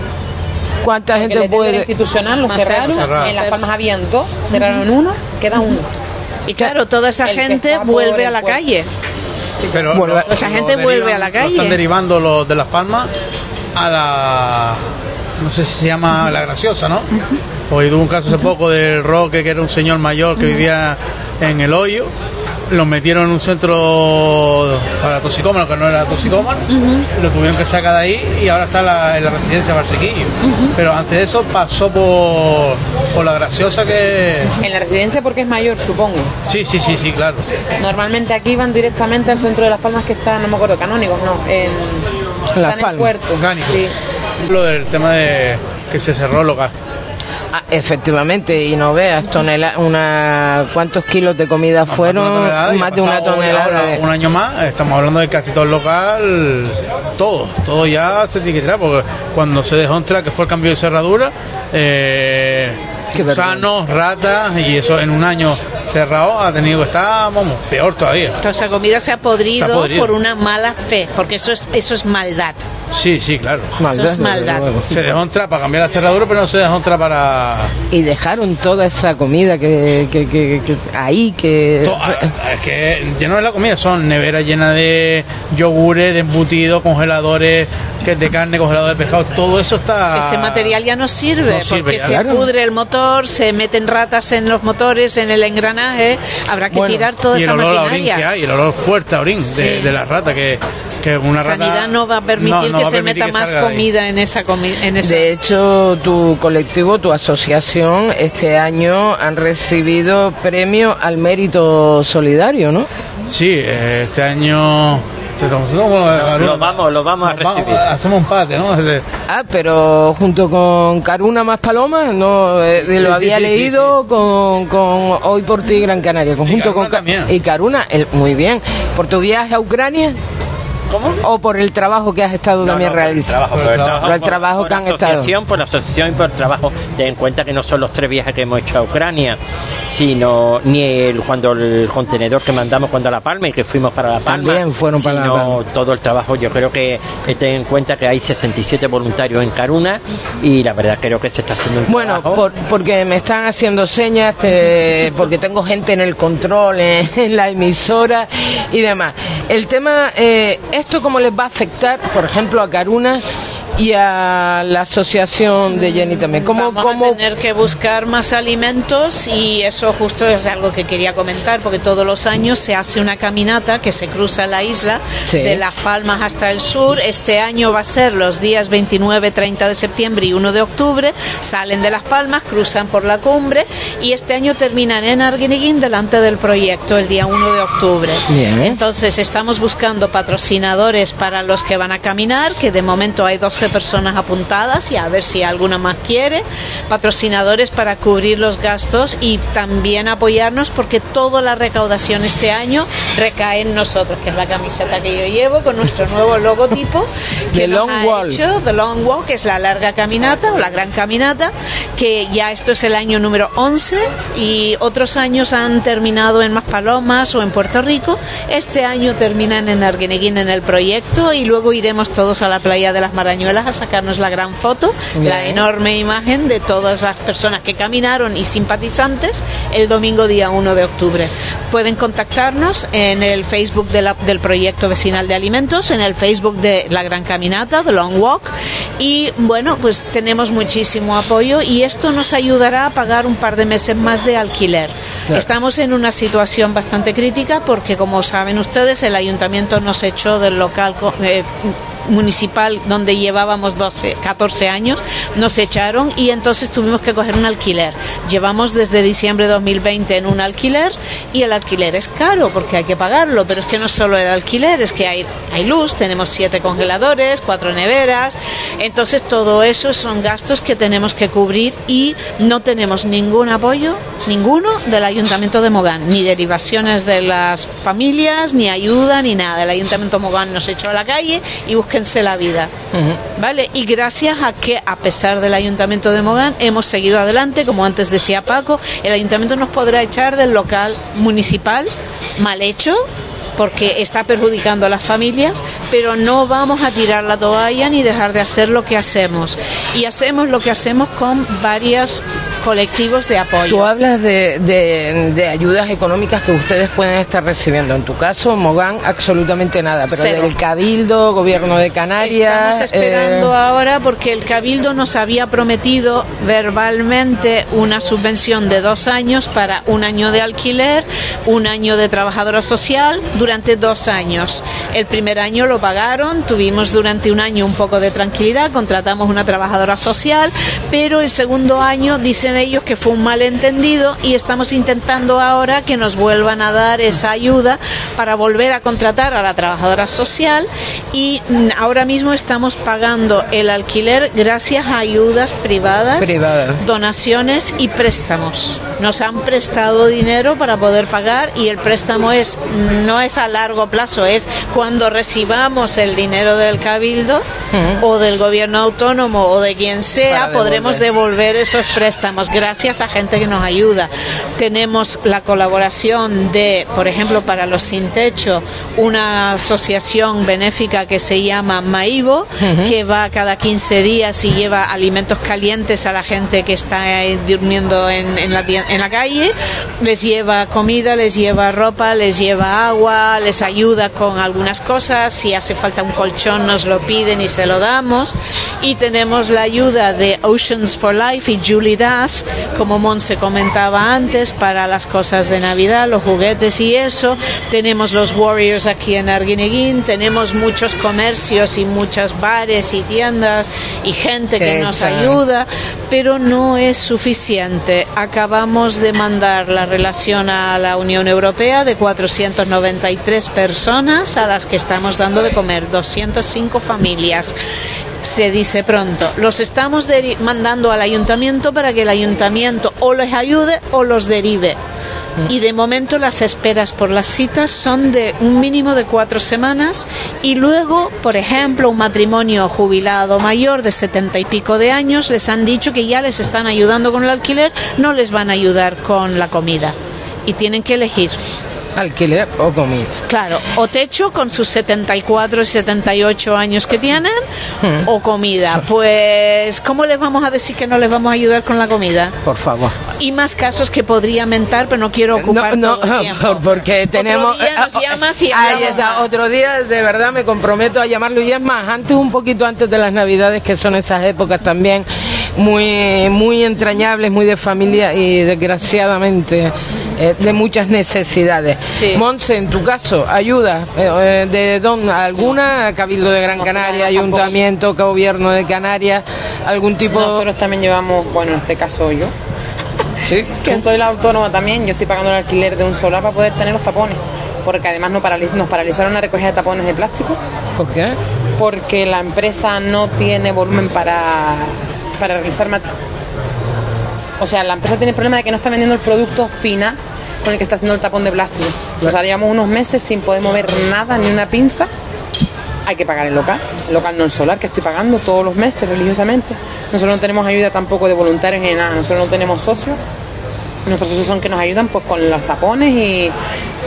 ¿Cuánta gente puede? institucional lo cerraron. En Las Palmas habían dos, cerraron uno, queda uno. Y claro, toda esa gente vuelve a la calle. Pero esa gente vuelve a la calle. están derivando los de Las Palmas a la. No sé si se llama la graciosa, ¿no? Hoy tuvo un caso hace poco del Roque, que era un señor mayor que vivía en el hoyo. Lo metieron en un centro para toxicómano, que no era toxicómano. Lo tuvieron que sacar de ahí y ahora está en la residencia Barsequillo. Pero antes de eso pasó por, por la graciosa que. En la residencia porque es mayor, supongo. Sí, sí, sí, sí, claro. Normalmente aquí van directamente al centro de Las Palmas que está, no me acuerdo, canónicos, no. En, Las Palmas. puerto. Sí. Lo del tema de que se cerró el local. Ah, efectivamente, y no veas, tonela, una, ¿cuántos kilos de comida fueron? Más de una tonelada. Un año más, estamos hablando de casi todo el local, todo, todo ya se tiene que tirar, porque cuando se dejó entrar, que fue el cambio de cerradura, eh, gusanos, ratas, y eso en un año cerrado ha tenido que estar, vamos, peor todavía. O sea, comida se ha podrido, por una mala fe, porque eso es, eso es maldad. Sí, sí, claro. Eso es maldad. Se dejó entrar para cambiar la cerradura, pero no se dejó entrar para... Y dejaron toda esa comida que, que, que, ahí, que... es que ya no es la comida, son neveras llenas de yogures, de embutidos, congeladores, que de carne, congeladores de pescado, todo eso está... Ese material ya no sirve, porque se pudre el motor, se meten ratas en los motores, en el engranaje, habrá que tirar toda esa maquinaria. que hay, el olor fuerte a orín de, de la rata que que una Sanidad no va a permitir que se meta más comida en esa comida. De hecho, tu colectivo, tu asociación, este año han recibido premio al mérito solidario, ¿no? Sí, este año lo vamos, lo vamos a recibir. hacemos un pate, ¿no? Ah, pero junto con Caruna más Paloma, no eh, lo había leído con, con, Hoy por ti Gran Canaria, conjunto con y Caruna, el, muy bien. Por tu viaje a Ucrania. ¿Cómo? ¿O por el trabajo que has estado también realizando? Por el trabajo, por el trabajo, que han estado. Por la asociación y por el trabajo. Ten en cuenta que no son los tres viajes que hemos hecho a Ucrania, sino ni el, cuando el contenedor que mandamos cuando a La Palma y que fuimos para La Palma. También fueron para La Palma. todo el trabajo. Yo creo que ten en cuenta que hay 67 voluntarios en Caruna y la verdad creo que se está haciendo un bueno, Bueno, porque me están haciendo señas, porque tengo gente en el control, en, la emisora y demás. El tema, eh, ¿esto cómo les va a afectar, por ejemplo, a Caruna y a la asociación de Jenny también. ¿Cómo, Vamos a tener que buscar más alimentos y eso justo es algo que quería comentar porque todos los años se hace una caminata que se cruza la isla de Las Palmas hasta el sur. Este año va a ser los días 29, 30 de septiembre y 1 de octubre. Salen de Las Palmas, cruzan por la cumbre y este año terminan en Arguineguín delante del proyecto el día 1 de octubre. Entonces estamos buscando patrocinadores para los que van a caminar, que de momento hay 12 personas apuntadas y a ver si alguna más quiere, patrocinadores para cubrir los gastos y también apoyarnos porque toda la recaudación este año recae en nosotros, que es la camiseta que yo llevo con nuestro nuevo logotipo. The Long Walk. The Long Walk, que es la larga caminata o la gran caminata, que ya esto es el año número 11 y otros años han terminado en Maspalomas o en Puerto Rico. Este año terminan en Arguineguín en el proyecto y luego iremos todos a la playa de las Marañuelas a sacarnos la gran foto, la enorme imagen de todas las personas que caminaron y simpatizantes el domingo día 1 de octubre. Pueden contactarnos en el Facebook del proyecto vecinal de alimentos, en el Facebook de la Gran Caminata, The Long Walk, y bueno, pues tenemos muchísimo apoyo y esto nos ayudará a pagar un par de meses más de alquiler. Estamos en una situación bastante crítica porque, como saben ustedes, el ayuntamiento nos echó del local eh, municipal donde llevábamos 12, 14 años, nos echaron y entonces tuvimos que coger un alquiler. Llevamos desde diciembre de 2020 en un alquiler y el alquiler es caro porque hay que pagarlo, pero es que no solo el alquiler, es que hay, hay luz, tenemos siete congeladores, cuatro neveras, entonces todo eso son gastos que tenemos que cubrir y no tenemos ningún apoyo, ninguno del Ayuntamiento de Mogán, ni derivaciones de las familias, ni ayuda, ni nada. El Ayuntamiento de Mogán nos echó a la calle y búsquense la vida. ¿Vale? Y gracias a que, a pesar del Ayuntamiento de Mogán, hemos seguido adelante, como antes decía Paco, el Ayuntamiento nos podrá echar del local municipal mal hecho, porque está perjudicando a las familias, pero no vamos a tirar la toalla ni dejar de hacer lo que hacemos. Y hacemos lo que hacemos con varios colectivos de apoyo. Tú hablas de, de, ayudas económicas que ustedes pueden estar recibiendo. En tu caso, Mogán, absolutamente nada, pero del Cabildo, Gobierno de Canarias. Estamos esperando eh, ahora porque el Cabildo nos había prometido verbalmente una subvención de dos años para un año de alquiler, un año de trabajadora social durante dos años. El primer año lo pagaron, tuvimos durante un año un poco de tranquilidad, contratamos una trabajadora social, pero el segundo año dicen ellos que fue un malentendido y estamos intentando ahora que nos vuelvan a dar esa ayuda para volver a contratar a la trabajadora social y ahora mismo estamos pagando el alquiler gracias a ayudas privadas, donaciones y préstamos. Nos han prestado dinero para poder pagar y el préstamo es no es a largo plazo, es cuando recibamos el dinero del cabildo o del gobierno autónomo o de quien sea, podremos devolver. esos préstamos. Gracias a gente que nos ayuda. Tenemos la colaboración de, por ejemplo, para los sin techo, una asociación benéfica que se llama Maivo, que va cada 15 días y lleva alimentos calientes a la gente que está durmiendo en, la, en la calle, les lleva comida, les lleva ropa, les lleva agua, les ayuda con algunas cosas, si hace falta un colchón nos lo piden y se lo damos. Y tenemos la ayuda de Oceans for Life y Julie Das, como Monse comentaba antes, para las cosas de Navidad, los juguetes y eso. Tenemos los Warriors aquí en Arguineguín, tenemos muchos comercios y muchos bares y tiendas y gente que nos ayuda, pero no es suficiente. Acabamos de mandar la relación a la Unión Europea de 493 tres personas a las que estamos dando de comer, 205 familias se dice pronto. Los estamos mandando al ayuntamiento para que el ayuntamiento o les ayude o los derive. Y de momento las esperas por las citas son de un mínimo de cuatro semanas. Y luego, por ejemplo, un matrimonio jubilado mayor de setenta y pico de años les han dicho que ya les están ayudando con el alquiler, no les van a ayudar con la comida. Y tienen que elegir alquiler o comida. Claro, o techo con sus 74 y 78 años que tienen, o comida. Pues, ¿cómo les vamos a decir que no les vamos a ayudar con la comida? Por favor. y más casos que podría mentar, pero no quiero ocupar no, todo el tiempo. porque tenemos... Otro día nos llamas y Ahí está, otro día de verdad me comprometo a llamarlo y es más, antes un poquito antes de las navidades, que son esas épocas también muy, muy entrañables, muy de familia y desgraciadamente eh, de muchas necesidades. Monse, en tu caso, ayuda eh, de don, alguna Cabildo de Gran Canaria, Ayuntamiento, Gobierno de Canarias, algún tipo. Nosotros también llevamos, bueno, en este caso yo. Sí. Que soy la autónoma también, yo estoy pagando el alquiler de un solar para poder tener los tapones. Porque además nos, nos paralizaron la recogida de tapones de plástico. ¿Por qué? Porque la empresa no tiene volumen para, para realizar O sea, la empresa tiene el problema de que no está vendiendo el producto final con el que está haciendo el tapón de plástico. Nos haríamos unos meses sin poder mover nada, ni una pinza. Hay que pagar el local, el local no el solar, que estoy pagando todos los meses religiosamente. Nosotros no tenemos ayuda tampoco de voluntarios ni nada, nosotros no tenemos socios. Nuestros socios son que nos ayudan pues con los tapones y,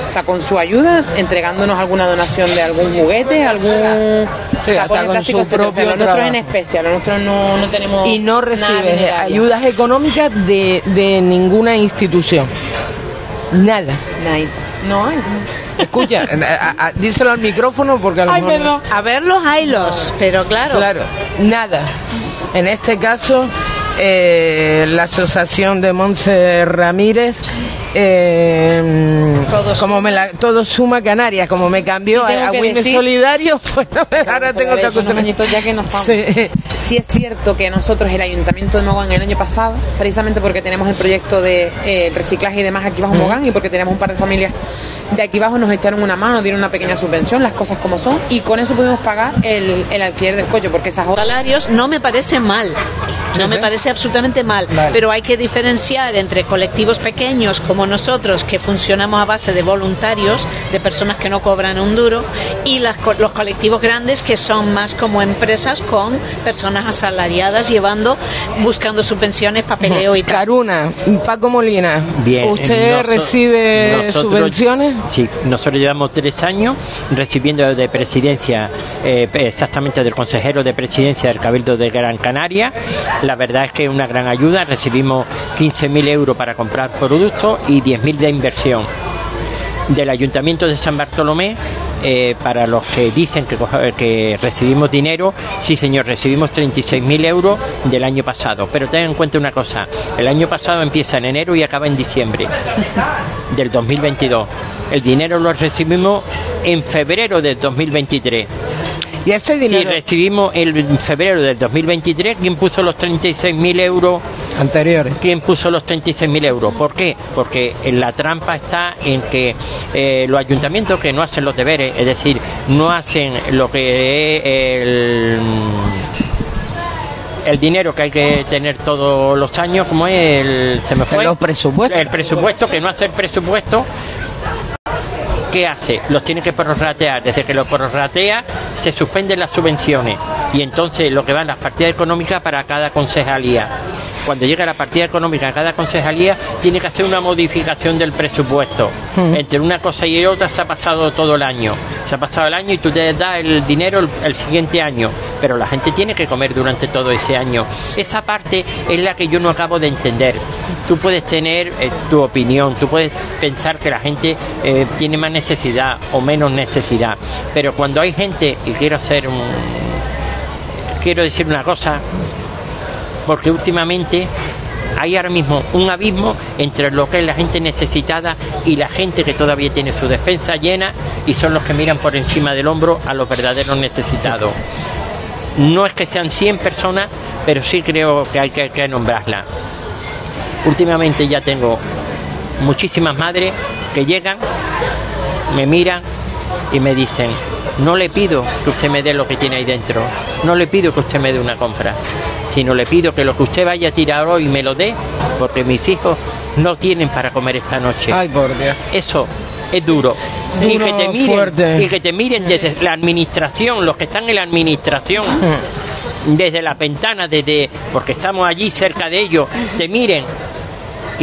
o sea, con su ayuda, entregándonos alguna donación de algún juguete, algún sí, con su propio Lo nuestro en especial, nosotros no, no tenemos. Y no recibes ayudas económicas de, de ninguna institución. Nada. Nada. No hay. Escucha, díselo al micrófono porque a lo Ay, A verlos haylos, pero claro. Claro, nada. En este caso, eh, la Asociación de Monse Ramírez eh, todo como me la, todo suma Canarias, como me cambió a, a Solidario, pues ahora tengo que acostumbrarme. ya que nos sí. sí. es cierto que nosotros, el Ayuntamiento de Mogán, el año pasado, precisamente porque tenemos el proyecto de eh, reciclaje y demás aquí bajo Mogán y porque tenemos un par de familias de aquí abajo, nos echaron una mano, dieron una pequeña subvención, las cosas como son, y con eso pudimos pagar el, el alquiler del coche, porque esas salarios no me parece mal. No me parece absolutamente mal, pero hay que diferenciar entre colectivos pequeños como nosotros, que funcionamos a base de voluntarios, de personas que no cobran un duro, y las, los colectivos grandes que son más como empresas con personas asalariadas llevando, buscando subvenciones, papeleo y tal. Caruna, Paco Molina, Bien, ¿usted recibe subvenciones? Sí, nosotros llevamos tres años recibiendo de presidencia, eh, exactamente del consejero de presidencia del Cabildo de Gran Canaria, la verdad es que es una gran ayuda. Recibimos 15.000 euros para comprar productos y 10.000 de inversión. Del Ayuntamiento de San Bartolomé eh, para los que dicen que, recibimos dinero, sí señor, recibimos 36.000 euros del año pasado. Pero ten en cuenta una cosa, el año pasado empieza en enero y acaba en diciembre del 2022. El dinero lo recibimos en febrero del 2023. ¿Y ese dinero? Si recibimos el febrero del 2023, ¿quién puso los 36.000 euros? Anteriores. ¿Quién puso los 36.000 euros? ¿Por qué? Porque la trampa está en que eh, los ayuntamientos que no hacen los deberes, es decir, no hacen lo que es el el dinero que hay que tener todos los años, como es el, se me fue, los presupuestos. El presupuesto, que no hace el presupuesto, ¿qué hace? Los tiene que prorratear. Desde que lo prorratea, se suspenden las subvenciones. Y entonces lo que van las partidas económicas para cada concejalía. Cuando llega la partida económica de cada concejalía, tiene que hacer una modificación del presupuesto. Entre una cosa y otra se ha pasado todo el año. Se ha pasado el año y tú te das el dinero el siguiente año pero la gente tiene que comer durante todo ese año. Esa parte es la que yo no acabo de entender. Tú puedes tener eh, tu opinión, tú puedes pensar que la gente eh, tiene más necesidad o menos necesidad, pero cuando hay gente, y quiero hacer un... quiero decir una cosa, porque últimamente hay ahora mismo un abismo entre lo que es la gente necesitada y la gente que todavía tiene su despensa llena y son los que miran por encima del hombro a los verdaderos necesitados. No es que sean 100 personas, pero sí creo que hay que, que. Últimamente ya tengo muchísimas madres que llegan, me miran y me dicen, no le pido que usted me dé lo que tiene ahí dentro, no le pido que usted me dé una compra, sino le pido que lo que usted vaya a tirar hoy me lo dé, porque mis hijos no tienen para comer esta noche. Ay, por Dios. Eso es duro. y, que te miren, y que te miren desde la administración, los que están en la administración, desde la ventana, desde porque estamos allí cerca de ellos, te miren.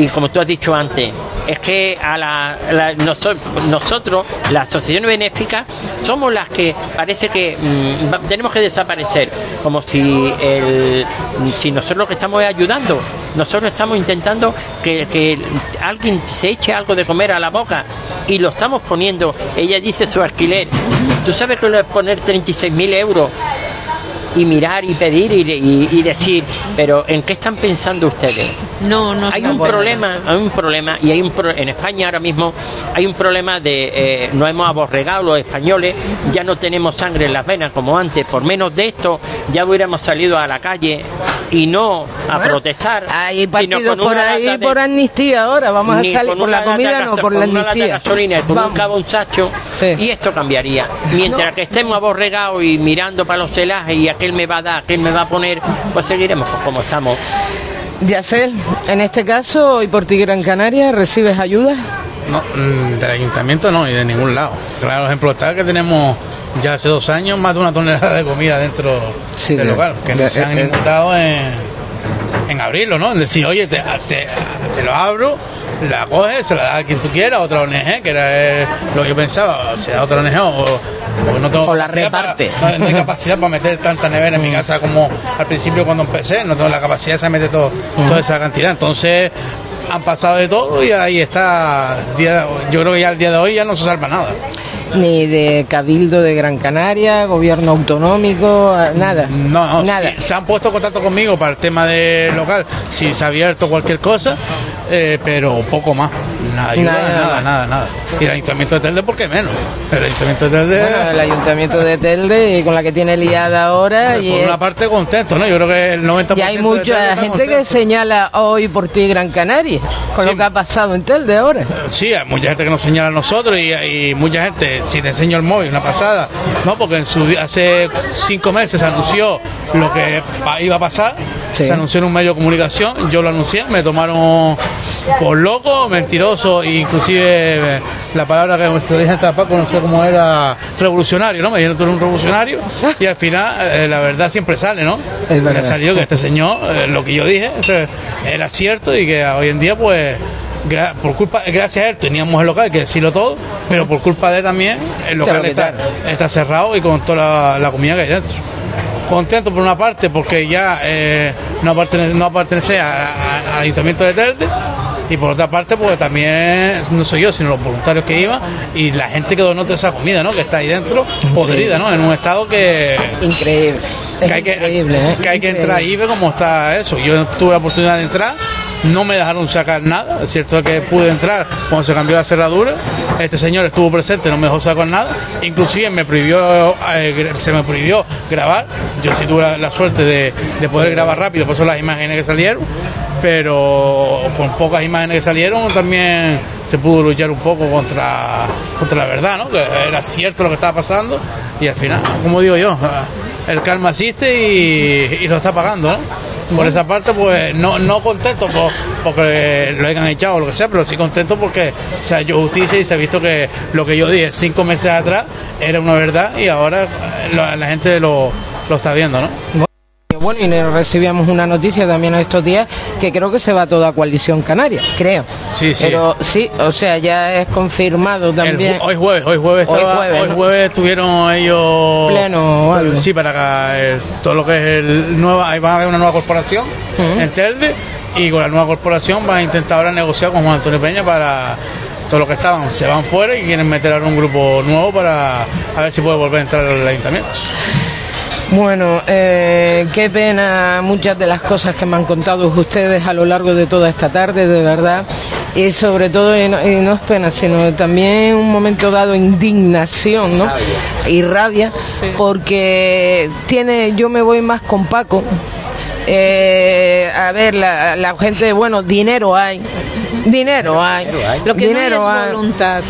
Y como tú has dicho antes, es que a la, nosotros, la asociación benéfica, somos las que parece que mm, tenemos que desaparecer, como si, el, si nosotros lo que estamos ayudando Nosotros estamos intentando que, que alguien se eche algo de comer a la boca y lo estamos poniendo. Ella dice su alquiler. ¿Tú sabes que lo es poner 36.000 euros y mirar y pedir y, decir, pero ¿en qué están pensando ustedes? No, no. Hay un problema, hay un problema y hay un en España ahora mismo hay un problema de eh, no hemos aborregado los españoles, ya no tenemos sangre en las venas como antes. Por menos de esto ya hubiéramos salido a la calle y no a protestar. Hay partidos por ahí por amnistía ahora, vamos a salir por la comida, no por la amnistía. gasolina y por un cabo un sacho y esto cambiaría. Mientras que estemos aborregados y mirando para los celajes y aquel me va a dar, aquel me va a poner, pues seguiremos como estamos. Yacel, en este caso, y por ti Gran Canaria, ¿recibes ayuda? No, mm, del ayuntamiento no, y de ningún lado. Claro, ejemplo está que tenemos ya hace dos años más de una tonelada de comida dentro del local, que se han imputado en, en abrirlo, ¿no? En decir, oye, te, te, lo abro, la coges, se la da a quien tú quieras, otra ONG, que era lo que yo pensaba, o sea, otra ONG o, no tengo la reparte. no, hay capacidad para meter tanta nevera en mi casa como al principio cuando empecé, no tengo la capacidad de meter todo, toda esa cantidad. Entonces, han pasado de todo y ahí está. yo creo que ya al día de hoy ya no se salva nada ni de Cabildo de Gran Canaria, gobierno autonómico, nada. No, nada. se han puesto en contacto conmigo para el tema del local, si se ha abierto cualquier cosa, eh, pero poco más. Nada, nada, nada, nada, Y el Ayuntamiento de Telde, ¿por qué menos? El Ayuntamiento de Telde. Bueno, el Ayuntamiento de Telde, con la que tiene liada ahora. y por una parte contento, ¿no? Yo creo que el 90%. Y hay mucha gente que señala hoy por ti Gran Canaria, con lo que ha pasado en Telde ahora. Sí, hay mucha gente que nos señala a nosotros y, y mucha gente, si te enseño el móvil, una pasada, ¿no? Porque en su, hace cinco meses se anunció lo que iba a pasar, se anunció en un medio de comunicación, yo lo anuncié, me tomaron por loco, mentiroso, e inclusive eh, la palabra que se dije hasta Paco, no sé cómo era, revolucionario, ¿no? Me dijeron tú eres un revolucionario y al final eh, la verdad siempre sale, ¿no? Es verdad. salió que este señor, eh, lo que yo dije, era cierto y que hoy en día pues por culpa, gracias a él teníamos el local, hay que decirlo todo, pero por culpa de él también el local está, cerrado y con toda la comida que hay dentro contento por una parte porque ya eh, no, pertenece, no pertenece al Ayuntamiento de Telde y por otra parte pues también no soy yo sino los voluntarios que iban y la gente que donó toda esa comida ¿no? que está ahí dentro podrida ¿no? en un estado que increíble que hay que, ¿eh? que, hay que entrar ahí y ver cómo está eso yo tuve la oportunidad de entrar no me dejaron sacar nada, es cierto que pude entrar cuando se cambió la cerradura, este señor estuvo presente, no me dejó sacar nada, inclusive me prohibió, eh, se me prohibió grabar, yo sí tuve la, suerte de, poder grabar rápido, por eso las imágenes que salieron, pero con pocas imágenes que salieron también se pudo luchar un poco contra, contra la verdad, ¿no? que era cierto lo que estaba pasando y al final, como digo yo, el calma existe y, y lo está pagando. ¿no? Por esa parte, pues no, no contento porque lo hayan echado o lo que sea, pero sí contento porque se ha hecho justicia y se ha visto que lo que yo dije cinco meses atrás era una verdad y ahora la, gente lo, lo está viendo, ¿no? Bueno, y recibíamos una noticia también estos días que creo que se va toda coalición canaria, creo. Sí, sí. Pero sí, o sea, ya es confirmado también. hoy jueves, hoy jueves, hoy jueves, hoy jueves tuvieron ellos pleno algo. Sí, para todo lo que es el nueva, ahí va a haber una nueva corporación en Telde y con la nueva corporación van a intentar ahora negociar con Juan Antonio Peña para todo lo que estaban se van fuera y quieren meter ahora un grupo nuevo para a ver si puede volver a entrar al ayuntamiento. Bueno, eh, qué pena muchas de las cosas que me han contado ustedes a lo largo de toda esta tarde, de verdad. Y sobre todo, y no, es pena, sino también un momento dado indignación ¿no? y rabia, porque tiene, yo me voy más con Paco. Eh, a ver, la, la gente, bueno, dinero hay, Dinero hay. Lo que no es voluntad.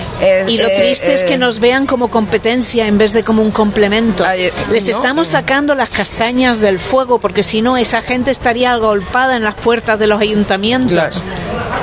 y lo triste es que nos vean como competencia en vez de como un complemento. Les estamos sacando las castañas del fuego porque si no esa gente estaría agolpada en las puertas de los ayuntamientos.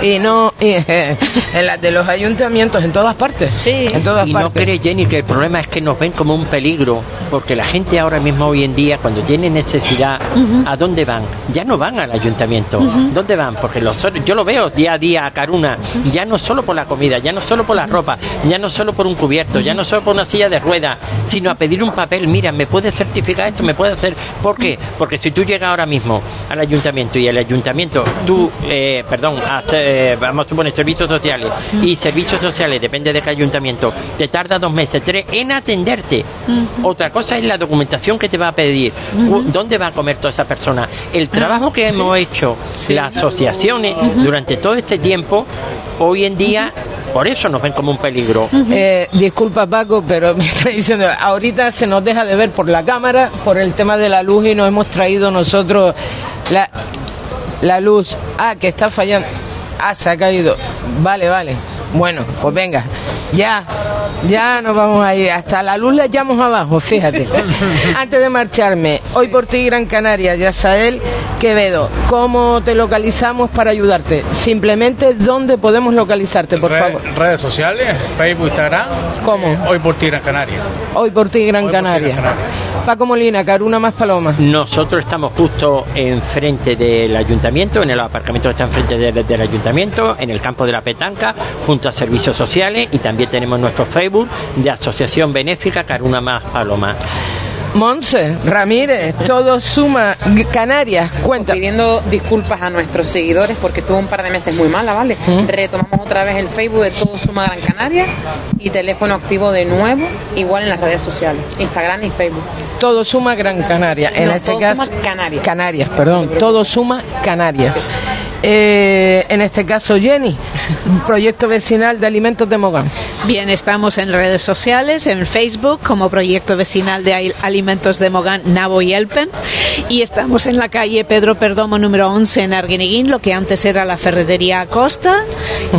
Y no, en las de los ayuntamientos, en todas partes. Sí. En todas y partes. no cree Jenny que el problema es que nos ven como un peligro, porque la gente ahora mismo hoy en día, cuando tiene necesidad, ¿a dónde van? Ya no van al ayuntamiento. ¿Dónde van? Porque los, yo lo veo día a día a Caruna, ya no solo por la comida, ya no solo por la ropa, ya no solo por un cubierto, ya no solo por una silla de ruedas, sino a pedir un papel, mira, ¿me puede certificar esto? ¿Me puede hacer? ¿Por qué? Porque si tú llegas ahora mismo al ayuntamiento y el ayuntamiento, tú, eh, perdón, hace, vamos a suponer servicios sociales, y servicios sociales, depende de qué ayuntamiento, te tarda dos meses, tres, en atenderte. Otra cosa es la documentación que te va a pedir. ¿Dónde va a comer toda esa persona? El trabajo que hemos hecho las asociaciones durante todo este tiempo, hoy en día, por eso nos ven como un peligro. Eh, disculpa Paco, pero me está diciendo, ahorita se nos deja de ver por la cámara, por el tema de la luz y nos hemos traído nosotros la, la luz. Ah, que está fallando. Ah, se ha caído. Vale, vale. Bueno, pues venga. Ya, ya nos vamos a ir. Hasta la luz la echamos abajo, fíjate. Antes de marcharme, hoy por ti Gran Canaria, Yasael Quevedo, ¿cómo te localizamos para ayudarte? Simplemente, ¿dónde podemos localizarte, por Red- favor? Redes sociales, Facebook, Instagram. ¿Cómo? eh, hoy por ti Gran Canaria. Hoy por ti Gran Hoy por ti, Canaria. Gran Canaria. Paco Molina, Caruna más Paloma. Nosotros estamos justo enfrente del ayuntamiento, en el aparcamiento que está enfrente de- del ayuntamiento, en el campo de la petanca, junto servicios sociales y también tenemos nuestro Facebook de Asociación Benéfica Caruna Más Paloma. Monse, Ramírez, todo suma Canarias, cuenta. Pidiendo disculpas a nuestros seguidores porque estuvo un par de meses muy mala, ¿vale? Retomamos otra vez el Facebook de Todo Suma Gran Canaria y teléfono activo de nuevo, igual en las redes sociales, Instagram y Facebook. Todo suma Gran Canaria. En No, este todo caso, suma Canarias. Canarias, perdón. Todo suma Canarias. Eh, en este caso, Jenny, proyecto vecinal de alimentos de Mogán. Bien, estamos en redes sociales, en Facebook como Proyecto Vecinal de Al- Alimentos de Mogán, Nabo y Elpen. Y estamos en la calle Pedro Perdomo número 11 en Arguineguín, lo que antes era la ferretería Acosta,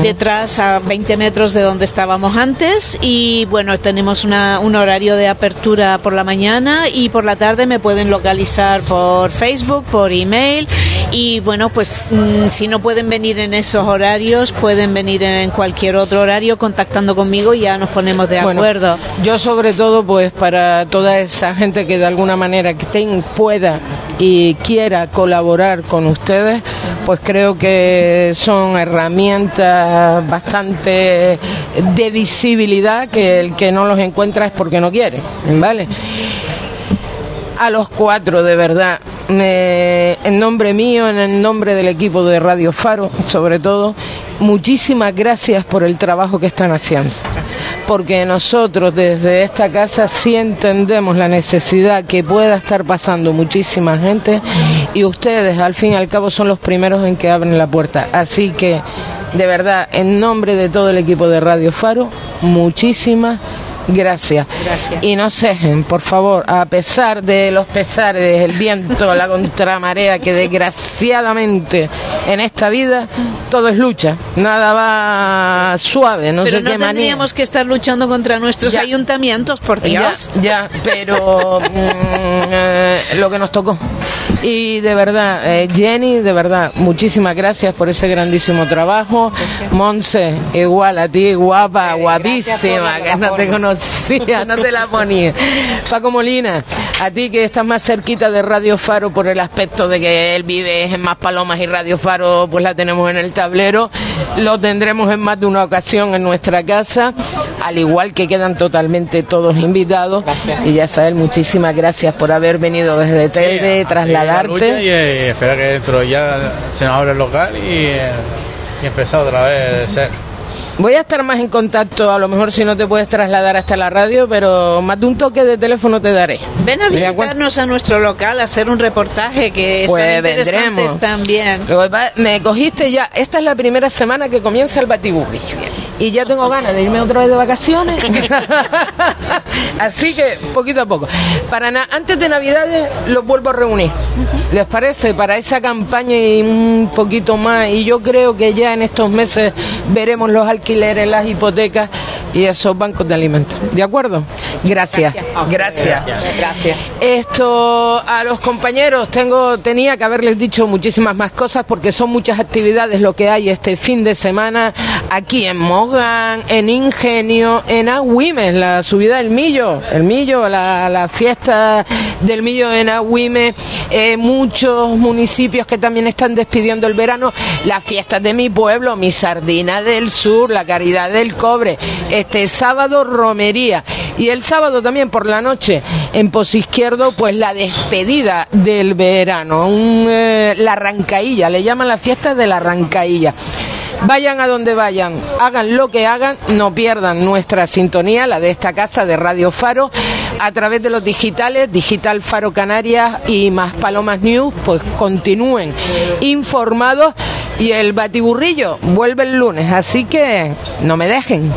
detrás a 20 metros de donde estábamos antes. Y bueno, tenemos una- un horario de apertura por la mañana y por la tarde me pueden localizar por Facebook, por email. Y bueno, pues mm, si no pueden venir en esos horarios, pueden venir en cualquier otro horario contactando conmigo y ya nos ponemos de Bueno, acuerdo. Yo sobre todo, pues para toda esa gente que de alguna manera que ten- pueda y quiera colaborar con ustedes, pues creo que son herramientas bastante de visibilidad que el que no los encuentra es porque no quiere, ¿vale? a los cuatro, de verdad. Me- en nombre mío, en el nombre del equipo de Radio Faro, sobre todo, muchísimas gracias por el trabajo que están haciendo. Porque nosotros desde esta casa sí entendemos la necesidad que pueda estar pasando muchísima gente y ustedes al fin y al cabo son los primeros en que abren la puerta. Así que, de verdad, en nombre de todo el equipo de Radio Faro, muchísimas Gracias. Gracias. Y no cejen, por favor, a pesar de los pesares, el viento, la contramarea, que desgraciadamente en esta vida todo es lucha, nada va suave, no Pero sé no qué manera. tendríamos que estar luchando contra nuestros Ya. ayuntamientos, por Dios. ya, pero mm, eh, lo que nos tocó. Y de verdad, eh, Jenny, de verdad, muchísimas gracias por ese grandísimo trabajo. Monse, igual a ti, guapa, Eh, guapísima, que no te plataforma. Conocía, no te la ponía. Paco Molina, a ti que estás más cerquita de Radio Faro por el aspecto de que él vive en Más Palomas y Radio Faro pues la tenemos en el tablero, lo tendremos en más de una ocasión en nuestra casa, al igual que quedan totalmente todos invitados. Y ya sabes, muchísimas gracias por haber venido desde Telde, Y trasladarte. Y, eh, espera que dentro ya se nos abra el local y, eh, y empezar otra vez de ser. Voy a estar más en contacto, a lo mejor si no te puedes trasladar hasta la radio, pero más de un toque de teléfono te daré. Ven a visitarnos a nuestro local, a hacer un reportaje que Pues vendremos. también. Me cogiste ya, esta es la primera semana que comienza el batiburrillo. Y ya tengo ganas de irme otra vez de vacaciones. Así que poquito a poco. Para antes de Navidades los vuelvo a reunir. ¿Les parece? Para esa campaña y un poquito más. Y yo creo que ya en estos meses veremos los alquileres, las hipotecas y esos bancos de alimentos. ¿De acuerdo? Gracias. Gracias. Gracias. Esto a los compañeros tengo tenía que haberles dicho muchísimas más cosas porque son muchas actividades lo que hay este fin de semana aquí en En Ingenio, en Agüimes, la subida del Millo, el Millo, la, fiesta del Millo en Agüimes, eh, muchos municipios que también están despidiendo el verano, las fiestas de mi pueblo, mi sardina del sur, la caridad del cobre, este sábado romería. Y el sábado también por la noche en Izquierdo, pues la despedida del verano, eh, la arrancailla, le llaman la fiesta de la arrancailla. Vayan a donde vayan, hagan lo que hagan, no pierdan nuestra sintonía, la de esta casa de Radio Faro, a través de los digitales, Digital Faro Canarias y más Palomas News, pues continúen informados y el batiburrillo vuelve el lunes, así que no me dejen.